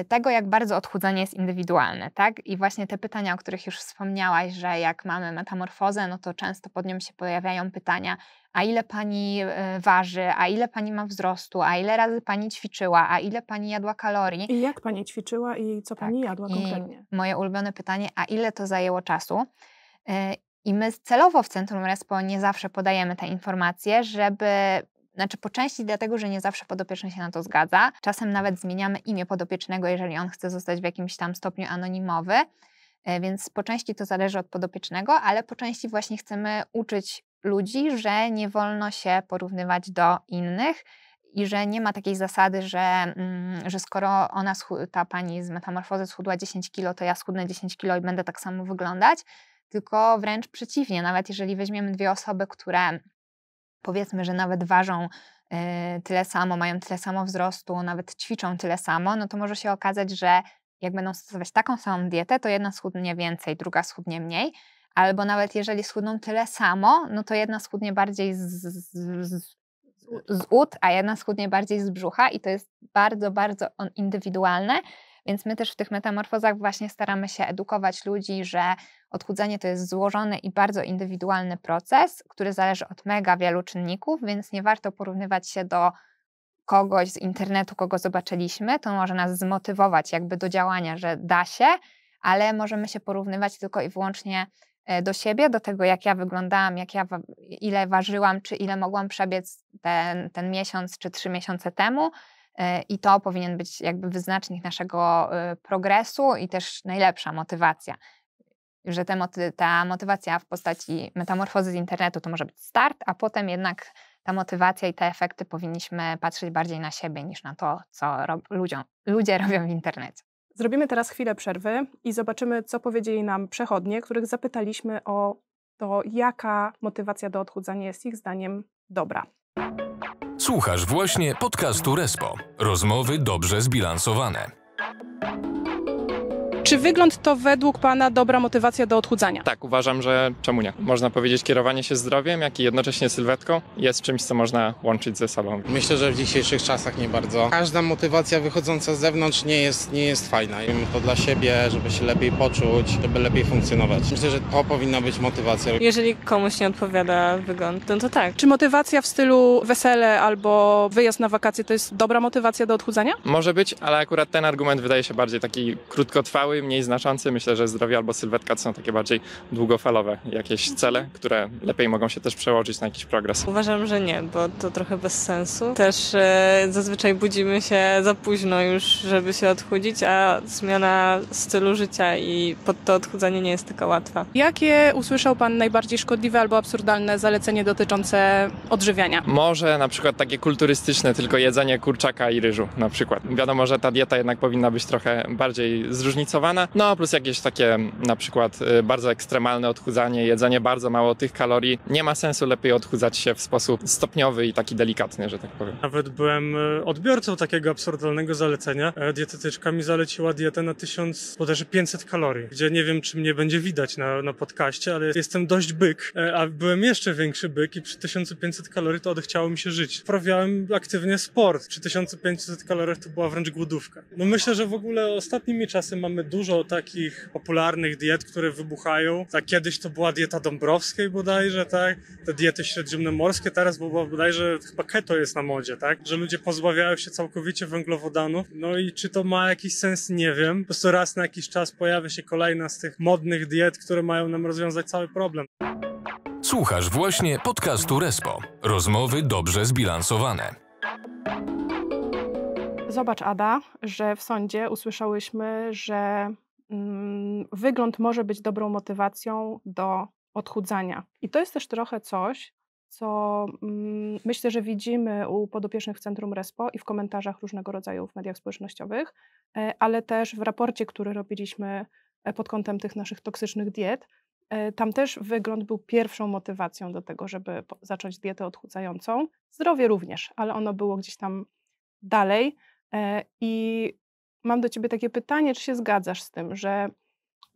tego, jak bardzo odchudzanie jest indywidualne, tak? I właśnie te pytania, o których już wspomniałaś, że jak mamy metamorfozę, no to często pod nią się pojawiają pytania, a ile pani e, waży, a ile pani ma wzrostu, a ile razy pani ćwiczyła, a ile pani jadła kalorii. I jak pani ćwiczyła i co pani Tak, jadła i konkretnie? moje ulubione pytanie, a ile to zajęło czasu? E, I my celowo w Centrum Respo nie zawsze podajemy te informacje, żeby, znaczy po części dlatego, że nie zawsze podopieczny się na to zgadza. Czasem nawet zmieniamy imię podopiecznego, jeżeli on chce zostać w jakimś tam stopniu anonimowy. E, Więc po części to zależy od podopiecznego, ale po części właśnie chcemy uczyć ludzi, że nie wolno się porównywać do innych i że nie ma takiej zasady, że, mm, że skoro ona, ta pani z metamorfozy schudła 10 kilo, to ja schudnę 10 kilo i będę tak samo wyglądać, tylko wręcz przeciwnie. Nawet jeżeli weźmiemy dwie osoby, które powiedzmy, że nawet ważą y, tyle samo, mają tyle samo wzrostu, nawet ćwiczą tyle samo, no to może się okazać, że jak będą stosować taką samą dietę, to jedna schudnie więcej, druga schudnie mniej. Albo nawet jeżeli schudną tyle samo, no to jedna schudnie bardziej z, z, z, z ud, a jedna schudnie bardziej z brzucha i to jest bardzo, bardzo on- indywidualne. Więc my też w tych metamorfozach właśnie staramy się edukować ludzi, że odchudzanie to jest złożony i bardzo indywidualny proces, który zależy od mega wielu czynników, więc nie warto porównywać się do kogoś z internetu, kogo zobaczyliśmy. To może nas zmotywować jakby do działania, że da się, ale możemy się porównywać tylko i wyłącznie e, do siebie, do tego, jak ja wyglądałam, jak ja, ile ważyłam, czy ile mogłam przebiec ten, ten miesiąc, czy trzy miesiące temu. E, I to powinien być jakby wyznacznik naszego e, progresu i też najlepsza motywacja. Że te ta motywacja w postaci metamorfozy z internetu to może być start, a potem jednak ta motywacja i te efekty powinniśmy patrzeć bardziej na siebie niż na to, co rob, ludziom, ludzie robią w internecie. Zrobimy teraz chwilę przerwy i zobaczymy, co powiedzieli nam przechodnie, których zapytaliśmy o to, jaka motywacja do odchudzania jest ich zdaniem dobra. Słuchasz właśnie podcastu Respo. Rozmowy dobrze zbilansowane. Czy wygląd to według Pana dobra motywacja do odchudzania? Tak, uważam, że czemu nie? Można powiedzieć, kierowanie się zdrowiem, jak i jednocześnie sylwetką jest czymś, co można łączyć ze sobą. Myślę, że w dzisiejszych czasach nie bardzo. Każda motywacja wychodząca z zewnątrz nie jest, nie jest fajna. Robimy to dla siebie, żeby się lepiej poczuć, żeby lepiej funkcjonować. Myślę, że to powinna być motywacja. Jeżeli komuś nie odpowiada wygląd, no to tak. Czy motywacja w stylu wesele albo wyjazd na wakacje to jest dobra motywacja do odchudzania? Może być, ale akurat ten argument wydaje się bardziej taki krótkotrwały, mniej znaczący. Myślę, że zdrowie albo sylwetka to są takie bardziej długofalowe jakieś cele, które lepiej mogą się też przełożyć na jakiś progres. Uważam, że nie, bo to trochę bez sensu. Też e, zazwyczaj budzimy się za późno już, żeby się odchudzić, a zmiana stylu życia i pod to odchudzanie nie jest taka łatwa. Jakie usłyszał Pan najbardziej szkodliwe albo absurdalne zalecenie dotyczące odżywiania? Może na przykład takie kulturystyczne, tylko jedzenie kurczaka i ryżu na przykład. Wiadomo, że ta dieta jednak powinna być trochę bardziej zróżnicowana, no plus jakieś takie na przykład y, bardzo ekstremalne odchudzanie, jedzenie bardzo mało tych kalorii. Nie ma sensu lepiej odchudzać się w sposób stopniowy i taki delikatny, że tak powiem. Nawet byłem e, odbiorcą takiego absurdalnego zalecenia. E, Dietetyczka mi zaleciła dietę na 1000, bodajże 500 kalorii, gdzie nie wiem, czy mnie będzie widać na, na podcaście, ale jestem dość byk, e, a byłem jeszcze większy byk i przy 1500 kalorii to odechciało mi się żyć. Wprawiałem aktywnie sport. Przy 1500 kaloriach to była wręcz głodówka. No myślę, że w ogóle ostatnimi czasy mamy dużo takich popularnych diet, które wybuchają. Tak kiedyś to była dieta Dąbrowskiej bodajże, tak? Te diety śródziemnomorskie, teraz bo bodajże chyba keto jest na modzie, tak? Że ludzie pozbawiają się całkowicie węglowodanów. No i czy to ma jakiś sens, nie wiem. Po prostu raz na jakiś czas pojawia się kolejna z tych modnych diet, które mają nam rozwiązać cały problem. Słuchasz właśnie podcastu Respo. Rozmowy dobrze zbilansowane. Zobacz, Ada, że w sądzie usłyszałyśmy, że mm, wygląd może być dobrą motywacją do odchudzania. I to jest też trochę coś, co mm, myślę, że widzimy u podopiecznych w Centrum Respo i w komentarzach różnego rodzaju w mediach społecznościowych, e, ale też w raporcie, który robiliśmy e, pod kątem tych naszych toksycznych diet. e, Tam też wygląd był pierwszą motywacją do tego, żeby zacząć dietę odchudzającą. Zdrowie również, ale ono było gdzieś tam dalej. E, I mam do ciebie takie pytanie, czy się zgadzasz z tym, że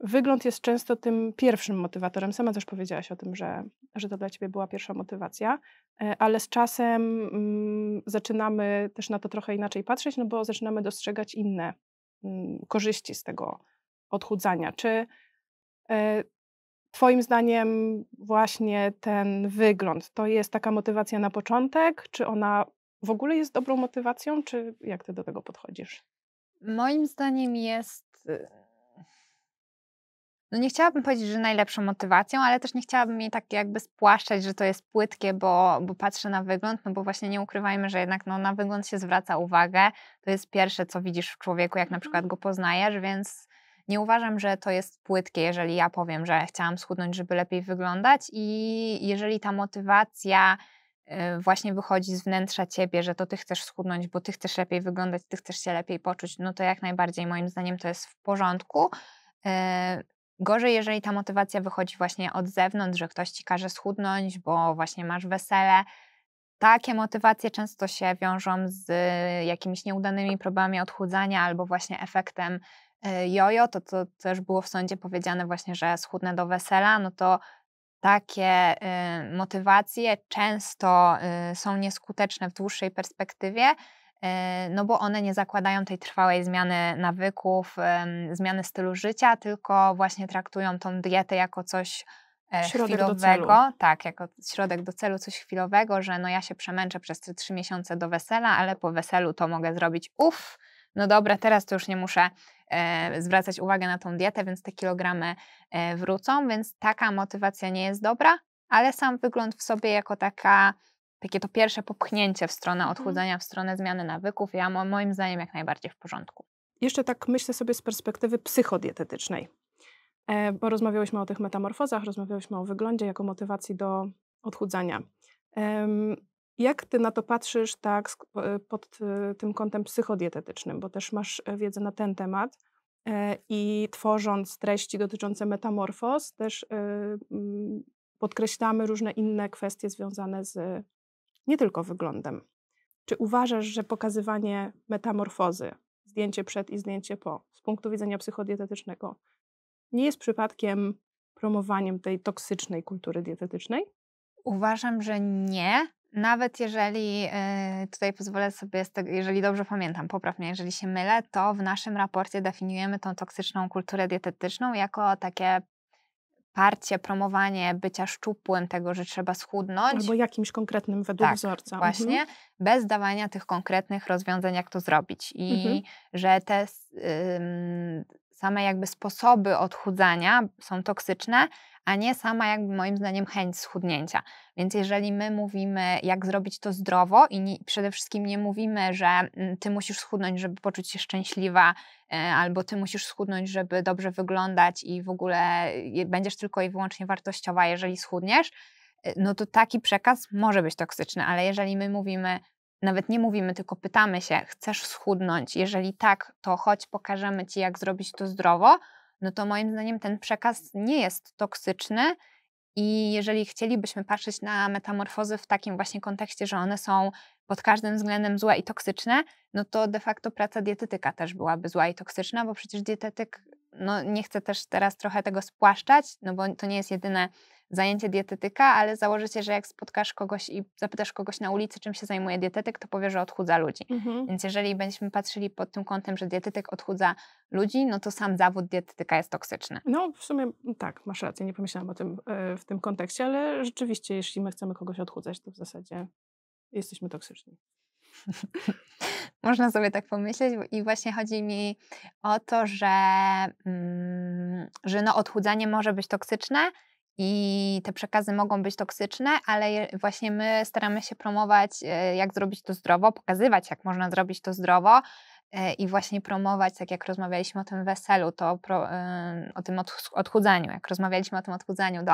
wygląd jest często tym pierwszym motywatorem. Sama też powiedziałaś o tym, że, że to dla ciebie była pierwsza motywacja, e, ale z czasem mm, zaczynamy też na to trochę inaczej patrzeć, no bo zaczynamy dostrzegać inne mm, korzyści z tego odchudzania. Czy e, Twoim zdaniem właśnie ten wygląd to jest taka motywacja na początek, czy ona w ogóle jest dobrą motywacją, czy jak ty do tego podchodzisz? Moim zdaniem jest. y, No nie chciałabym powiedzieć, że najlepszą motywacją, ale też nie chciałabym jej tak jakby spłaszczać, że to jest płytkie, bo, bo patrzę na wygląd, no bo właśnie nie ukrywajmy, że jednak no, na wygląd się zwraca uwagę. To jest pierwsze, co widzisz w człowieku, jak na przykład go poznajesz, więc nie uważam, że to jest płytkie, jeżeli ja powiem, że chciałam schudnąć, żeby lepiej wyglądać i jeżeli ta motywacja właśnie wychodzi z wnętrza ciebie, że to ty chcesz schudnąć, bo ty chcesz lepiej wyglądać, ty chcesz się lepiej poczuć, no to jak najbardziej moim zdaniem to jest w porządku. Y, Gorzej, jeżeli ta motywacja wychodzi właśnie od zewnątrz, że ktoś ci każe schudnąć, bo właśnie masz wesele. Takie motywacje często się wiążą z y, jakimiś nieudanymi próbami odchudzania albo właśnie efektem jojo. To, to też było w sądzie powiedziane właśnie, że schudnę do wesela, no to takie y, motywacje często y, są nieskuteczne w dłuższej perspektywie, y, no bo one nie zakładają tej trwałej zmiany nawyków, zmiany stylu życia, tylko właśnie traktują tą dietę jako coś e, Środek chwilowego, tak, jako środek do celu, coś chwilowego, że no ja się przemęczę przez te trzy miesiące do wesela, ale po weselu to mogę zrobić uff, no dobra, teraz to już nie muszę zwracać uwagę na tą dietę, więc te kilogramy e, wrócą, więc taka motywacja nie jest dobra, ale sam wygląd w sobie jako taka, takie to pierwsze popchnięcie w stronę Mhm. odchudzania, w stronę zmiany nawyków, ja mo- moim zdaniem jak najbardziej w porządku. Jeszcze tak myślę sobie z perspektywy psychodietetycznej, e, bo rozmawiałyśmy o tych metamorfozach, rozmawiałyśmy o wyglądzie jako motywacji do odchudzania. Jak ty na to patrzysz tak e, pod e, tym kątem psychodietetycznym, bo też masz e, wiedzę na ten temat i tworząc treści dotyczące metamorfoz, też podkreślamy różne inne kwestie związane z nie tylko wyglądem. Czy uważasz, że pokazywanie metamorfozy, zdjęcie przed i zdjęcie po, z punktu widzenia psychodietetycznego, nie jest przypadkiem promowaniem tej toksycznej kultury dietetycznej? Uważam, że nie. Nawet jeżeli, e, tutaj pozwolę sobie, z tego, jeżeli dobrze pamiętam, popraw mnie, jeżeli się mylę, to w naszym raporcie definiujemy tą toksyczną kulturę dietetyczną jako takie parcie, promowanie bycia szczupłym, tego, że trzeba schudnąć. Albo jakimś konkretnym według Tak, wzorca. Mhm. Właśnie, bez dawania tych konkretnych rozwiązań, jak to zrobić. I Mhm. że te same jakby sposoby odchudzania są toksyczne, a nie sama jakby moim zdaniem chęć schudnięcia. Więc jeżeli my mówimy, jak zrobić to zdrowo i nie, przede wszystkim nie mówimy, że mm, ty musisz schudnąć, żeby poczuć się szczęśliwa, e, albo ty musisz schudnąć, żeby dobrze wyglądać i w ogóle je- będziesz tylko i wyłącznie wartościowa, jeżeli schudniesz, y, no to taki przekaz może być toksyczny, ale jeżeli my mówimy, nawet nie mówimy, tylko pytamy się, chcesz schudnąć? Jeżeli tak, to chodź, pokażemy ci, jak zrobić to zdrowo. No to moim zdaniem ten przekaz nie jest toksyczny. I jeżeli chcielibyśmy patrzeć na metamorfozy w takim właśnie kontekście, że one są pod każdym względem złe i toksyczne, no to de facto praca dietetyka też byłaby zła i toksyczna, bo przecież dietetyk, no nie chcę też teraz trochę tego spłaszczać, no bo to nie jest jedyne zajęcie dietetyka, ale założycie, że jak spotkasz kogoś i zapytasz kogoś na ulicy, czym się zajmuje dietetyk, to powie, że odchudza ludzi. Mhm. Więc jeżeli będziemy patrzyli pod tym kątem, że dietetyk odchudza ludzi, no to sam zawód dietetyka jest toksyczny. No, w sumie tak, masz rację, nie pomyślałam o tym e, w tym kontekście, ale rzeczywiście, jeśli my chcemy kogoś odchudzać, to w zasadzie jesteśmy toksyczni. Można sobie tak pomyśleć i właśnie chodzi mi o to, że, mm, że no odchudzanie może być toksyczne i te przekazy mogą być toksyczne, ale właśnie my staramy się promować, e, jak zrobić to zdrowo, pokazywać, jak można zrobić to zdrowo e, i właśnie promować, tak jak rozmawialiśmy o tym weselu, to o tym odch- odchudzaniu, jak rozmawialiśmy o tym odchudzaniu do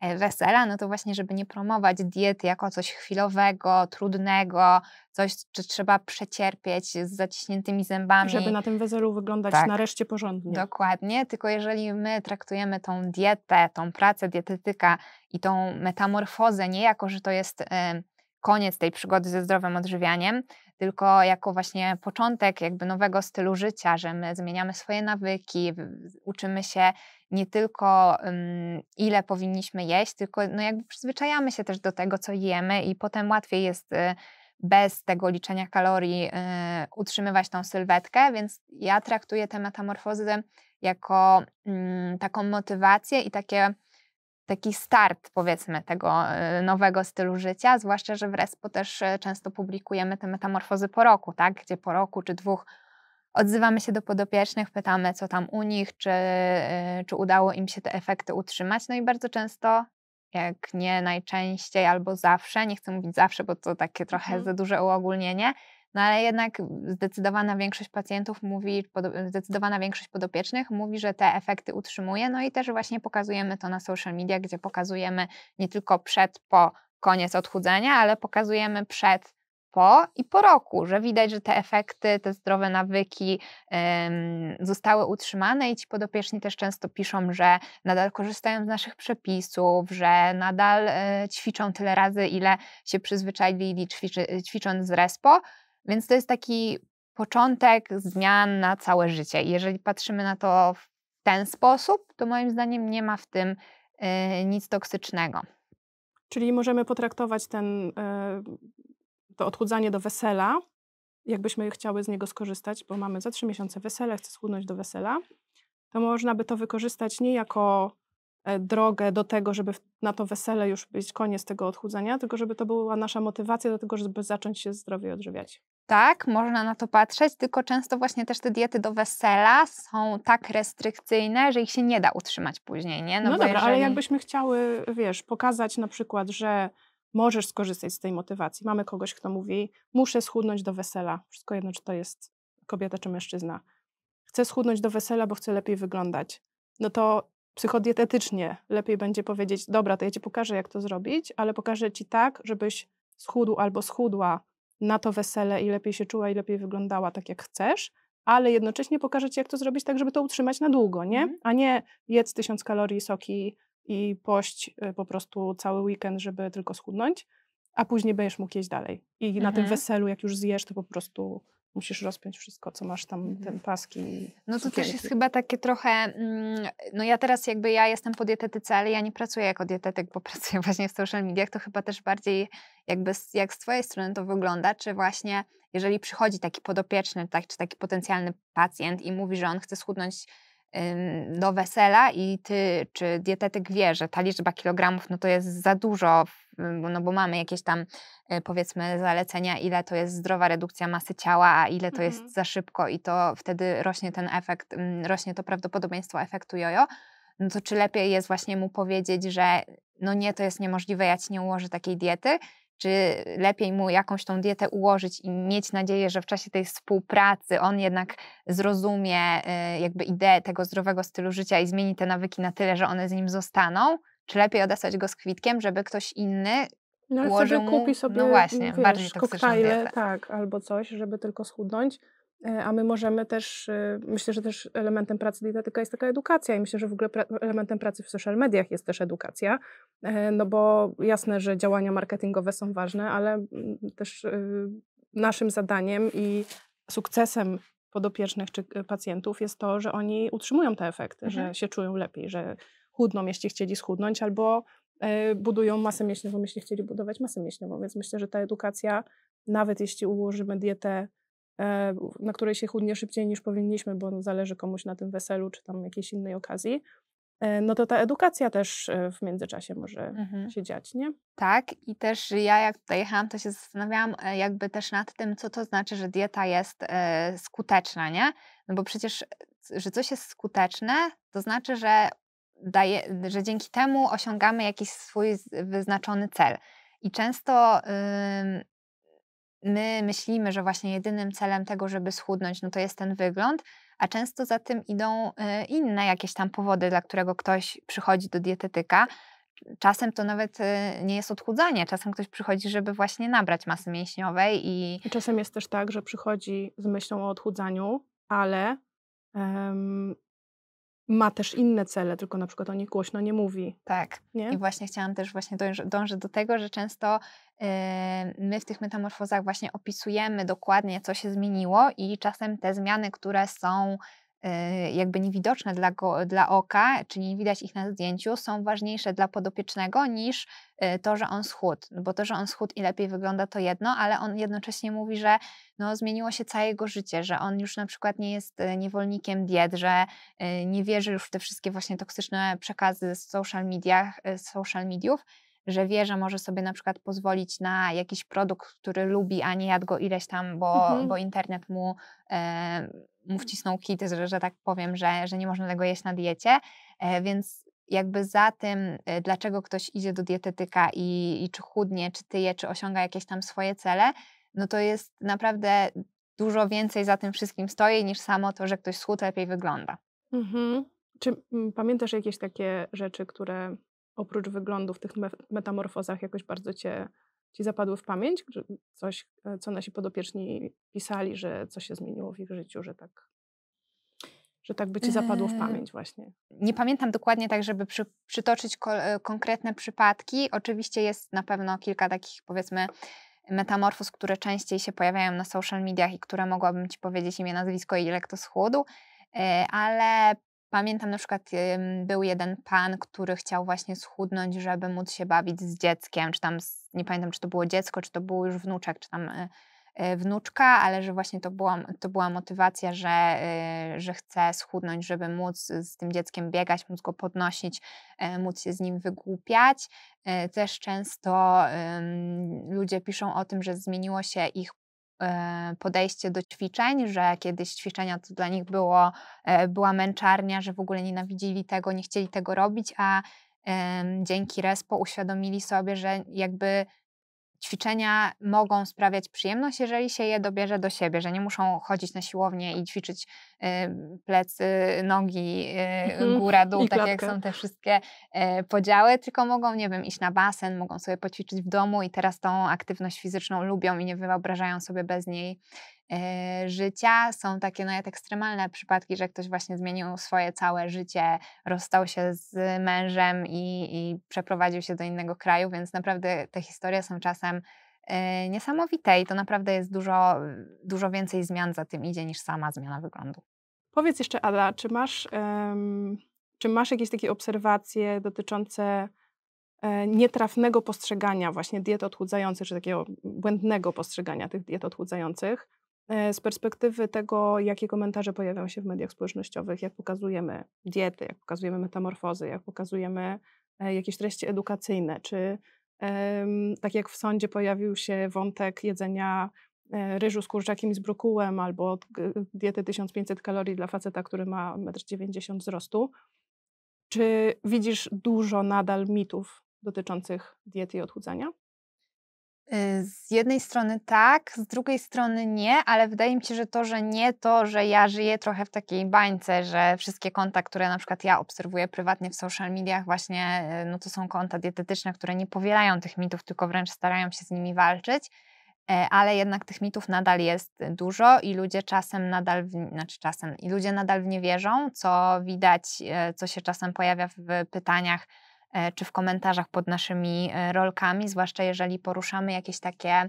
wesela, no to właśnie, żeby nie promować diety jako coś chwilowego, trudnego, coś, czy trzeba przecierpieć z zaciśniętymi zębami. Żeby na tym weselu wyglądać Tak. nareszcie porządnie. Dokładnie, tylko jeżeli my traktujemy tą dietę, tą pracę dietetyka i tą metamorfozę nie jako, że to jest em, koniec tej przygody ze zdrowym odżywianiem, tylko jako właśnie początek jakby nowego stylu życia, że my zmieniamy swoje nawyki, uczymy się nie tylko ym, ile powinniśmy jeść, tylko no jakby przyzwyczajamy się też do tego, co jemy i potem łatwiej jest y, bez tego liczenia kalorii y, utrzymywać tą sylwetkę, więc ja traktuję te metamorfozy jako mm, taką motywację i takie, taki start, powiedzmy, tego y, nowego stylu życia, zwłaszcza, że w Respo też często publikujemy te metamorfozy po roku, tak? gdzie po roku czy dwóch odzywamy się do podopiecznych, pytamy, co tam u nich, czy, y, czy udało im się te efekty utrzymać. No i bardzo często, jak nie najczęściej albo zawsze, nie chcę mówić zawsze, bo to takie trochę Mhm. za duże uogólnienie, no ale jednak zdecydowana większość pacjentów mówi, zdecydowana większość podopiecznych mówi, że te efekty utrzymuje. No i też właśnie pokazujemy to na social media, gdzie pokazujemy nie tylko przed, po, koniec odchudzania, ale pokazujemy przed, po i po roku, że widać, że te efekty, te zdrowe nawyki zostały utrzymane i ci podopieczni też często piszą, że nadal korzystają z naszych przepisów, że nadal e, ćwiczą tyle razy, ile się przyzwyczaili ćwiczy, ćwicząc z RESPO, więc to jest taki początek zmian na całe życie. I jeżeli patrzymy na to w ten sposób, to moim zdaniem nie ma w tym e, nic toksycznego. Czyli możemy potraktować ten, e, to odchudzanie do wesela, jakbyśmy chciały z niego skorzystać, bo mamy za trzy miesiące wesele, chcę schudnąć do wesela, to można by to wykorzystać nie jako e, drogę do tego, żeby na to wesele już być koniec tego odchudzania, tylko żeby to była nasza motywacja do tego, żeby zacząć się zdrowiej odżywiać. Tak, można na to patrzeć, tylko często właśnie też te diety do wesela są tak restrykcyjne, że ich się nie da utrzymać później, nie? No, bo dobra, ale jeżeli- jakbyśmy chciały, wiesz, pokazać na przykład, że możesz skorzystać z tej motywacji. Mamy kogoś, kto mówi, muszę schudnąć do wesela. Wszystko jedno, czy to jest kobieta, czy mężczyzna. Chcę schudnąć do wesela, bo chcę lepiej wyglądać. No to psychodietetycznie lepiej będzie powiedzieć, dobra, to ja ci pokażę, jak to zrobić, ale pokażę ci tak, żebyś schudł albo schudła na to wesele i lepiej się czuła i lepiej wyglądała tak, jak chcesz, ale jednocześnie pokażę ci, jak to zrobić tak, żeby to utrzymać na długo, nie? Mhm. A nie jedz tysiąc kalorii, soki i pość y, po prostu cały weekend, żeby tylko schudnąć, a później będziesz mógł jeść dalej. I na tym Mhm. weselu, jak już zjesz, to po prostu musisz rozpiąć wszystko, co masz tam, Mhm. ten paski. No to też jest chyba takie trochę, mm, no ja teraz jakby ja jestem po dietetyce, ale ja nie pracuję jako dietetyk, bo pracuję właśnie w social mediach, to chyba też bardziej jakby z, jak z twojej strony to wygląda, czy właśnie jeżeli przychodzi taki podopieczny, tak, czy taki potencjalny pacjent i mówi, że on chce schudnąć do wesela i ty, czy dietetyk wie, że ta liczba kilogramów, no to jest za dużo, no bo mamy jakieś tam y, powiedzmy zalecenia, ile to jest zdrowa redukcja masy ciała, a ile to Mhm. jest za szybko i to wtedy rośnie ten efekt, rośnie to prawdopodobieństwo efektu jojo, no to czy lepiej jest właśnie mu powiedzieć, że no nie, to jest niemożliwe, ja ci nie ułożę takiej diety, czy lepiej mu jakąś tą dietę ułożyć i mieć nadzieję, że w czasie tej współpracy on jednak zrozumie y, jakby ideę tego zdrowego stylu życia i zmieni te nawyki na tyle, że one z nim zostaną, czy lepiej odesłać go z kwitkiem, żeby ktoś inny No, ułożył wtedy mu, kupi sobie no właśnie, wiesz, bardziej koktajle, dietę. tak, albo coś, żeby tylko schudnąć. E, A my możemy też, e, myślę, że też elementem pracy dietetyka jest taka edukacja i myślę, że w ogóle pra- elementem pracy w social mediach jest też edukacja, E, no bo jasne, że działania marketingowe są ważne, ale mm, też naszym zadaniem i sukcesem podopiecznych czy pacjentów jest to, że oni utrzymują te efekty, Mhm. że się czują lepiej, że chudną, jeśli chcieli schudnąć, albo budują masę mięśniową, jeśli chcieli budować masę mięśniową. Więc myślę, że ta edukacja, nawet jeśli ułożymy dietę, na której się chudnie szybciej niż powinniśmy, bo zależy komuś na tym weselu czy tam jakiejś innej okazji, e, no to ta edukacja też e, w międzyczasie może Mhm. się dziać, nie? Tak, i też ja jak tutaj jechałam, to się zastanawiałam e, jakby też nad tym, co to znaczy, że dieta jest e, skuteczna, nie? No bo przecież, e, że coś jest skuteczne, to znaczy, że, daje, że dzięki temu osiągamy jakiś swój wyznaczony cel. I często my myślimy, że właśnie jedynym celem tego, żeby schudnąć, no to jest ten wygląd, a często za tym idą y, inne jakieś tam powody, dla którego ktoś przychodzi do dietetyka. Czasem to nawet y, nie jest odchudzanie, czasem ktoś przychodzi, żeby właśnie nabrać masy mięśniowej i czasem jest też tak, że przychodzi z myślą o odchudzaniu, ale em, ma też inne cele, tylko na przykład o nich głośno nie mówi, tak. nie? I właśnie chciałam też właśnie dąż- dążyć do tego, że często y, my w tych metamorfozach właśnie opisujemy dokładnie, co się zmieniło i czasem te zmiany, które są jakby niewidoczne dla, go, dla oka, czyli nie widać ich na zdjęciu, są ważniejsze dla podopiecznego niż y, to, że on schudł. No Bo to, że on schudł i lepiej wygląda, to jedno, ale on jednocześnie mówi, że no, zmieniło się całe jego życie, że on już na przykład nie jest y, niewolnikiem diet, że nie wierzy już w te wszystkie właśnie toksyczne przekazy z social mediach, z social mediów, że wie, że może sobie na przykład pozwolić na jakiś produkt, który lubi, a nie jadł go ileś tam, bo, Mhm. bo internet mu, e, mu wcisnął kit, że, że tak powiem, że, że nie można tego jeść na diecie, e, więc jakby za tym, e, dlaczego ktoś idzie do dietetyka i, i czy chudnie, czy tyje, czy osiąga jakieś tam swoje cele, no to jest naprawdę dużo więcej za tym wszystkim stoi niż samo to, że ktoś schudł lepiej wygląda. Mhm. Czy mm, pamiętasz jakieś takie rzeczy, które oprócz wyglądu w tych me- metamorfozach jakoś bardzo cię, ci zapadły w pamięć? Coś, e, co nasi podopieczni pisali, że coś się zmieniło w ich życiu, że tak, że tak by ci zapadło w Eee, pamięć właśnie? Nie pamiętam dokładnie tak, żeby przy, przytoczyć ko- e, konkretne przypadki. Oczywiście jest na pewno kilka takich, powiedzmy, metamorfoz, które częściej się pojawiają na social mediach i które mogłabym Ci powiedzieć imię, nazwisko i ile kto schudł, e, ale pamiętam na przykład był jeden pan, który chciał właśnie schudnąć, żeby móc się bawić z dzieckiem, czy tam, nie pamiętam, czy to było dziecko, czy to był już wnuczek, czy tam e, e, wnuczka, ale że właśnie to była, to była motywacja, że, e, że chce schudnąć, żeby móc z tym dzieckiem biegać, móc go podnosić, móc się z nim wygłupiać. Też często ludzie piszą o tym, że zmieniło się ich podejście do ćwiczeń, że kiedyś ćwiczenia to dla nich było, e, była męczarnia, że w ogóle nienawidzili tego, nie chcieli tego robić, a dzięki Respo uświadomili sobie, że jakby ćwiczenia mogą sprawiać przyjemność, jeżeli się je dobierze do siebie, że nie muszą chodzić na siłownię i ćwiczyć y, plecy, nogi, y, Mhm. góra, dół, tak jak są te wszystkie y, podziały, tylko mogą, nie wiem, iść na basen, mogą sobie poćwiczyć w domu i teraz tą aktywność fizyczną lubią i nie wyobrażają sobie bez niej życia. Są takie nawet ekstremalne przypadki, że ktoś właśnie zmienił swoje całe życie, rozstał się z mężem i, i przeprowadził się do innego kraju, więc naprawdę te historie są czasem e, niesamowite i to naprawdę jest dużo, dużo więcej zmian za tym idzie niż sama zmiana wyglądu. Powiedz jeszcze, Ada, czy masz, em, czy masz jakieś takie obserwacje dotyczące e, nietrafnego postrzegania właśnie diet odchudzających, czy takiego błędnego postrzegania tych diet odchudzających e, z perspektywy tego, jakie komentarze pojawiają się w mediach społecznościowych, jak pokazujemy diety, jak pokazujemy metamorfozy, jak pokazujemy e, jakieś treści edukacyjne, czy tak jak w sądzie pojawił się wątek jedzenia e, ryżu z kurczakiem i z brokułem, albo diety 1500 kalorii dla faceta, który ma 1,90 m wzrostu. Czy widzisz dużo nadal mitów dotyczących diety i odchudzania? Y, z jednej strony tak, z drugiej strony nie, ale wydaje mi się, że to, że nie, to, że ja żyję trochę w takiej bańce, że wszystkie konta, które na przykład ja obserwuję prywatnie w social mediach, właśnie y, no to są konta dietetyczne, które nie powielają tych mitów, tylko wręcz starają się z nimi walczyć. E, ale jednak tych mitów nadal jest dużo i ludzie czasem nadal, w, znaczy czasem, i ludzie nadal w nie wierzą, co widać, co się czasem pojawia w pytaniach czy w komentarzach pod naszymi rolkami, zwłaszcza jeżeli poruszamy jakieś takie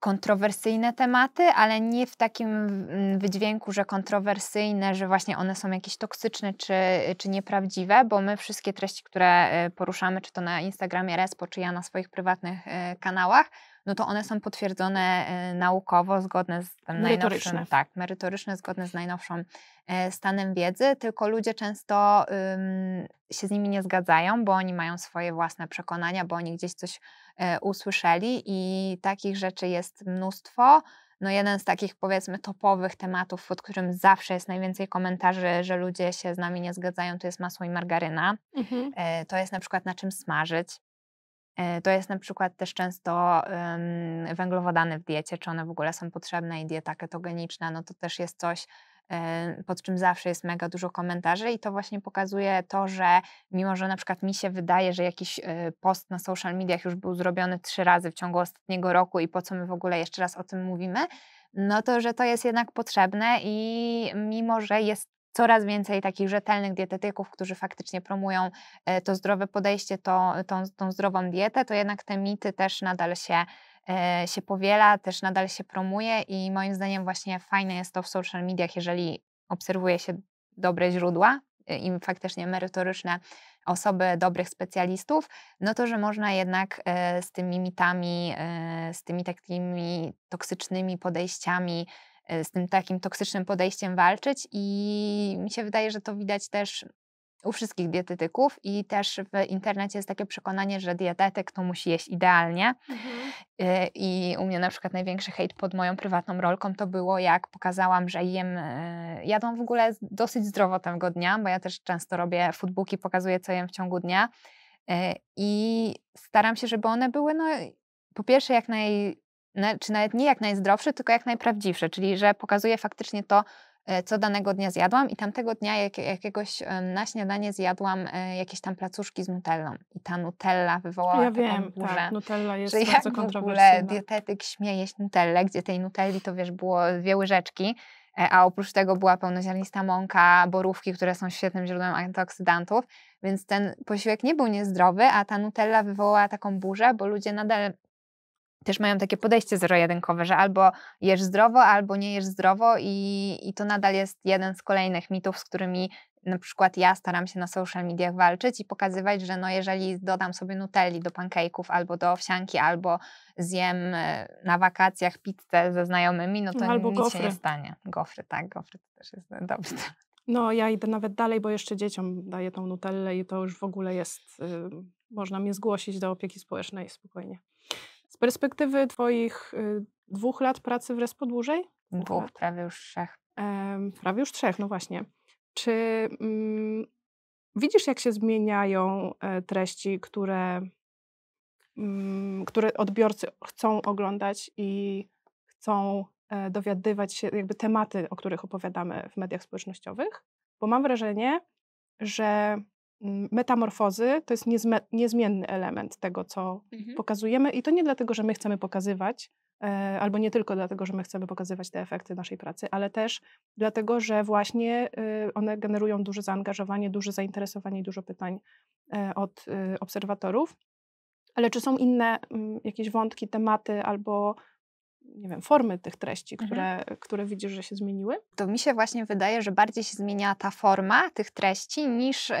kontrowersyjne tematy, ale nie w takim mm, wydźwięku, że kontrowersyjne, że właśnie one są jakieś toksyczne czy, czy nieprawdziwe, bo my wszystkie treści, które poruszamy, czy to na Instagramie Respo, czy ja na swoich prywatnych kanałach, no to one są potwierdzone y, naukowo, zgodne z tym najnowszym, tak, merytoryczne, zgodne z najnowszym e, stanem wiedzy, tylko ludzie często się z nimi nie zgadzają, bo oni mają swoje własne przekonania, bo oni gdzieś coś e, usłyszeli i takich rzeczy jest mnóstwo. No jeden z takich powiedzmy topowych tematów, pod którym zawsze jest najwięcej komentarzy, że ludzie się z nami nie zgadzają, to jest masło i margaryna. Mhm. E, to jest na przykład na czym smażyć. E, to jest na przykład też często węglowodany w diecie, czy one w ogóle są potrzebne i dieta ketogeniczna, no to też jest coś, e, pod czym zawsze jest mega dużo komentarzy i to właśnie pokazuje to, że mimo, że na przykład mi się wydaje, że jakiś e, post na social mediach już był zrobiony trzy razy w ciągu ostatniego roku i po co my w ogóle jeszcze raz o tym mówimy, no to, że to jest jednak potrzebne i mimo, że jest coraz więcej takich rzetelnych dietetyków, którzy faktycznie promują e, to zdrowe podejście, to, tą, tą zdrową dietę, to jednak te mity też nadal się, e, się powiela, też nadal się promuje i moim zdaniem właśnie fajne jest to w social mediach, jeżeli obserwuje się dobre źródła e, i faktycznie merytoryczne osoby, dobrych specjalistów, no to, że można jednak z tymi mitami, z tymi takimi toksycznymi podejściami, z tym takim toksycznym podejściem walczyć i mi się wydaje, że to widać też u wszystkich dietetyków i też w internecie jest takie przekonanie, że dietetyk to musi jeść idealnie. Mhm. E, I u mnie na przykład największy hejt pod moją prywatną rolką to było, jak pokazałam, że jem, e, jadłam w ogóle dosyć zdrowo tego dnia, bo ja też często robię foodbooki, pokazuję, co jem w ciągu dnia. I staram się, żeby one były, no, po pierwsze, jak naj czy nawet nie jak najzdrowszy, tylko jak najprawdziwszy, czyli że pokazuje faktycznie to, e, co danego dnia zjadłam i tamtego dnia jak, jakiegoś na śniadanie zjadłam e, jakieś tam placuszki z nutellą. I ta nutella wywołała ja taką wiem, burzę, tak, nutella jest że bardzo jak w ogóle dietetyk śmie jeść nutellę, gdzie tej nutelli to wiesz było dwie łyżeczki, e, a oprócz tego była pełnoziarnista mąka, borówki, które są świetnym źródłem antyoksydantów, więc ten posiłek nie był niezdrowy, a ta nutella wywołała taką burzę, bo ludzie nadal też mają takie podejście zero-jedynkowe, że albo jesz zdrowo, albo nie jesz zdrowo i, i to nadal jest jeden z kolejnych mitów, z którymi na przykład ja staram się na social mediach walczyć i pokazywać, że no jeżeli dodam sobie nutelli do pancake'ów albo do owsianki, albo zjem e, na wakacjach pizzę ze znajomymi, no to albo nic gofry. się nie stanie. Gofry, tak, gofry to też jest dobry No ja idę nawet dalej, bo jeszcze dzieciom daję tą nutellę i to już w ogóle jest, yy, można mnie zgłosić do opieki społecznej spokojnie. Z perspektywy Twoich y, dwóch lat pracy w Respo dłużej? Dwóch, prawie już trzech. E, prawie już trzech, no właśnie. Czy mm, widzisz, jak się zmieniają e, treści, które, mm, które odbiorcy chcą oglądać i chcą e, dowiadywać się, jakby tematy, o których opowiadamy w mediach społecznościowych? Bo mam wrażenie, że metamorfozy to jest niezmienny element tego, co mhm. pokazujemy, i to nie dlatego, że my chcemy pokazywać, e, albo nie tylko dlatego, że my chcemy pokazywać te efekty naszej pracy, ale też dlatego, że właśnie y, one generują duże zaangażowanie, duże zainteresowanie i dużo pytań e, od y, obserwatorów. Ale czy są inne jakieś wątki, tematy albo nie wiem, formy tych treści, które, mhm. które widzisz, że się zmieniły? To mi się właśnie wydaje, że bardziej się zmienia ta forma tych treści niż yy,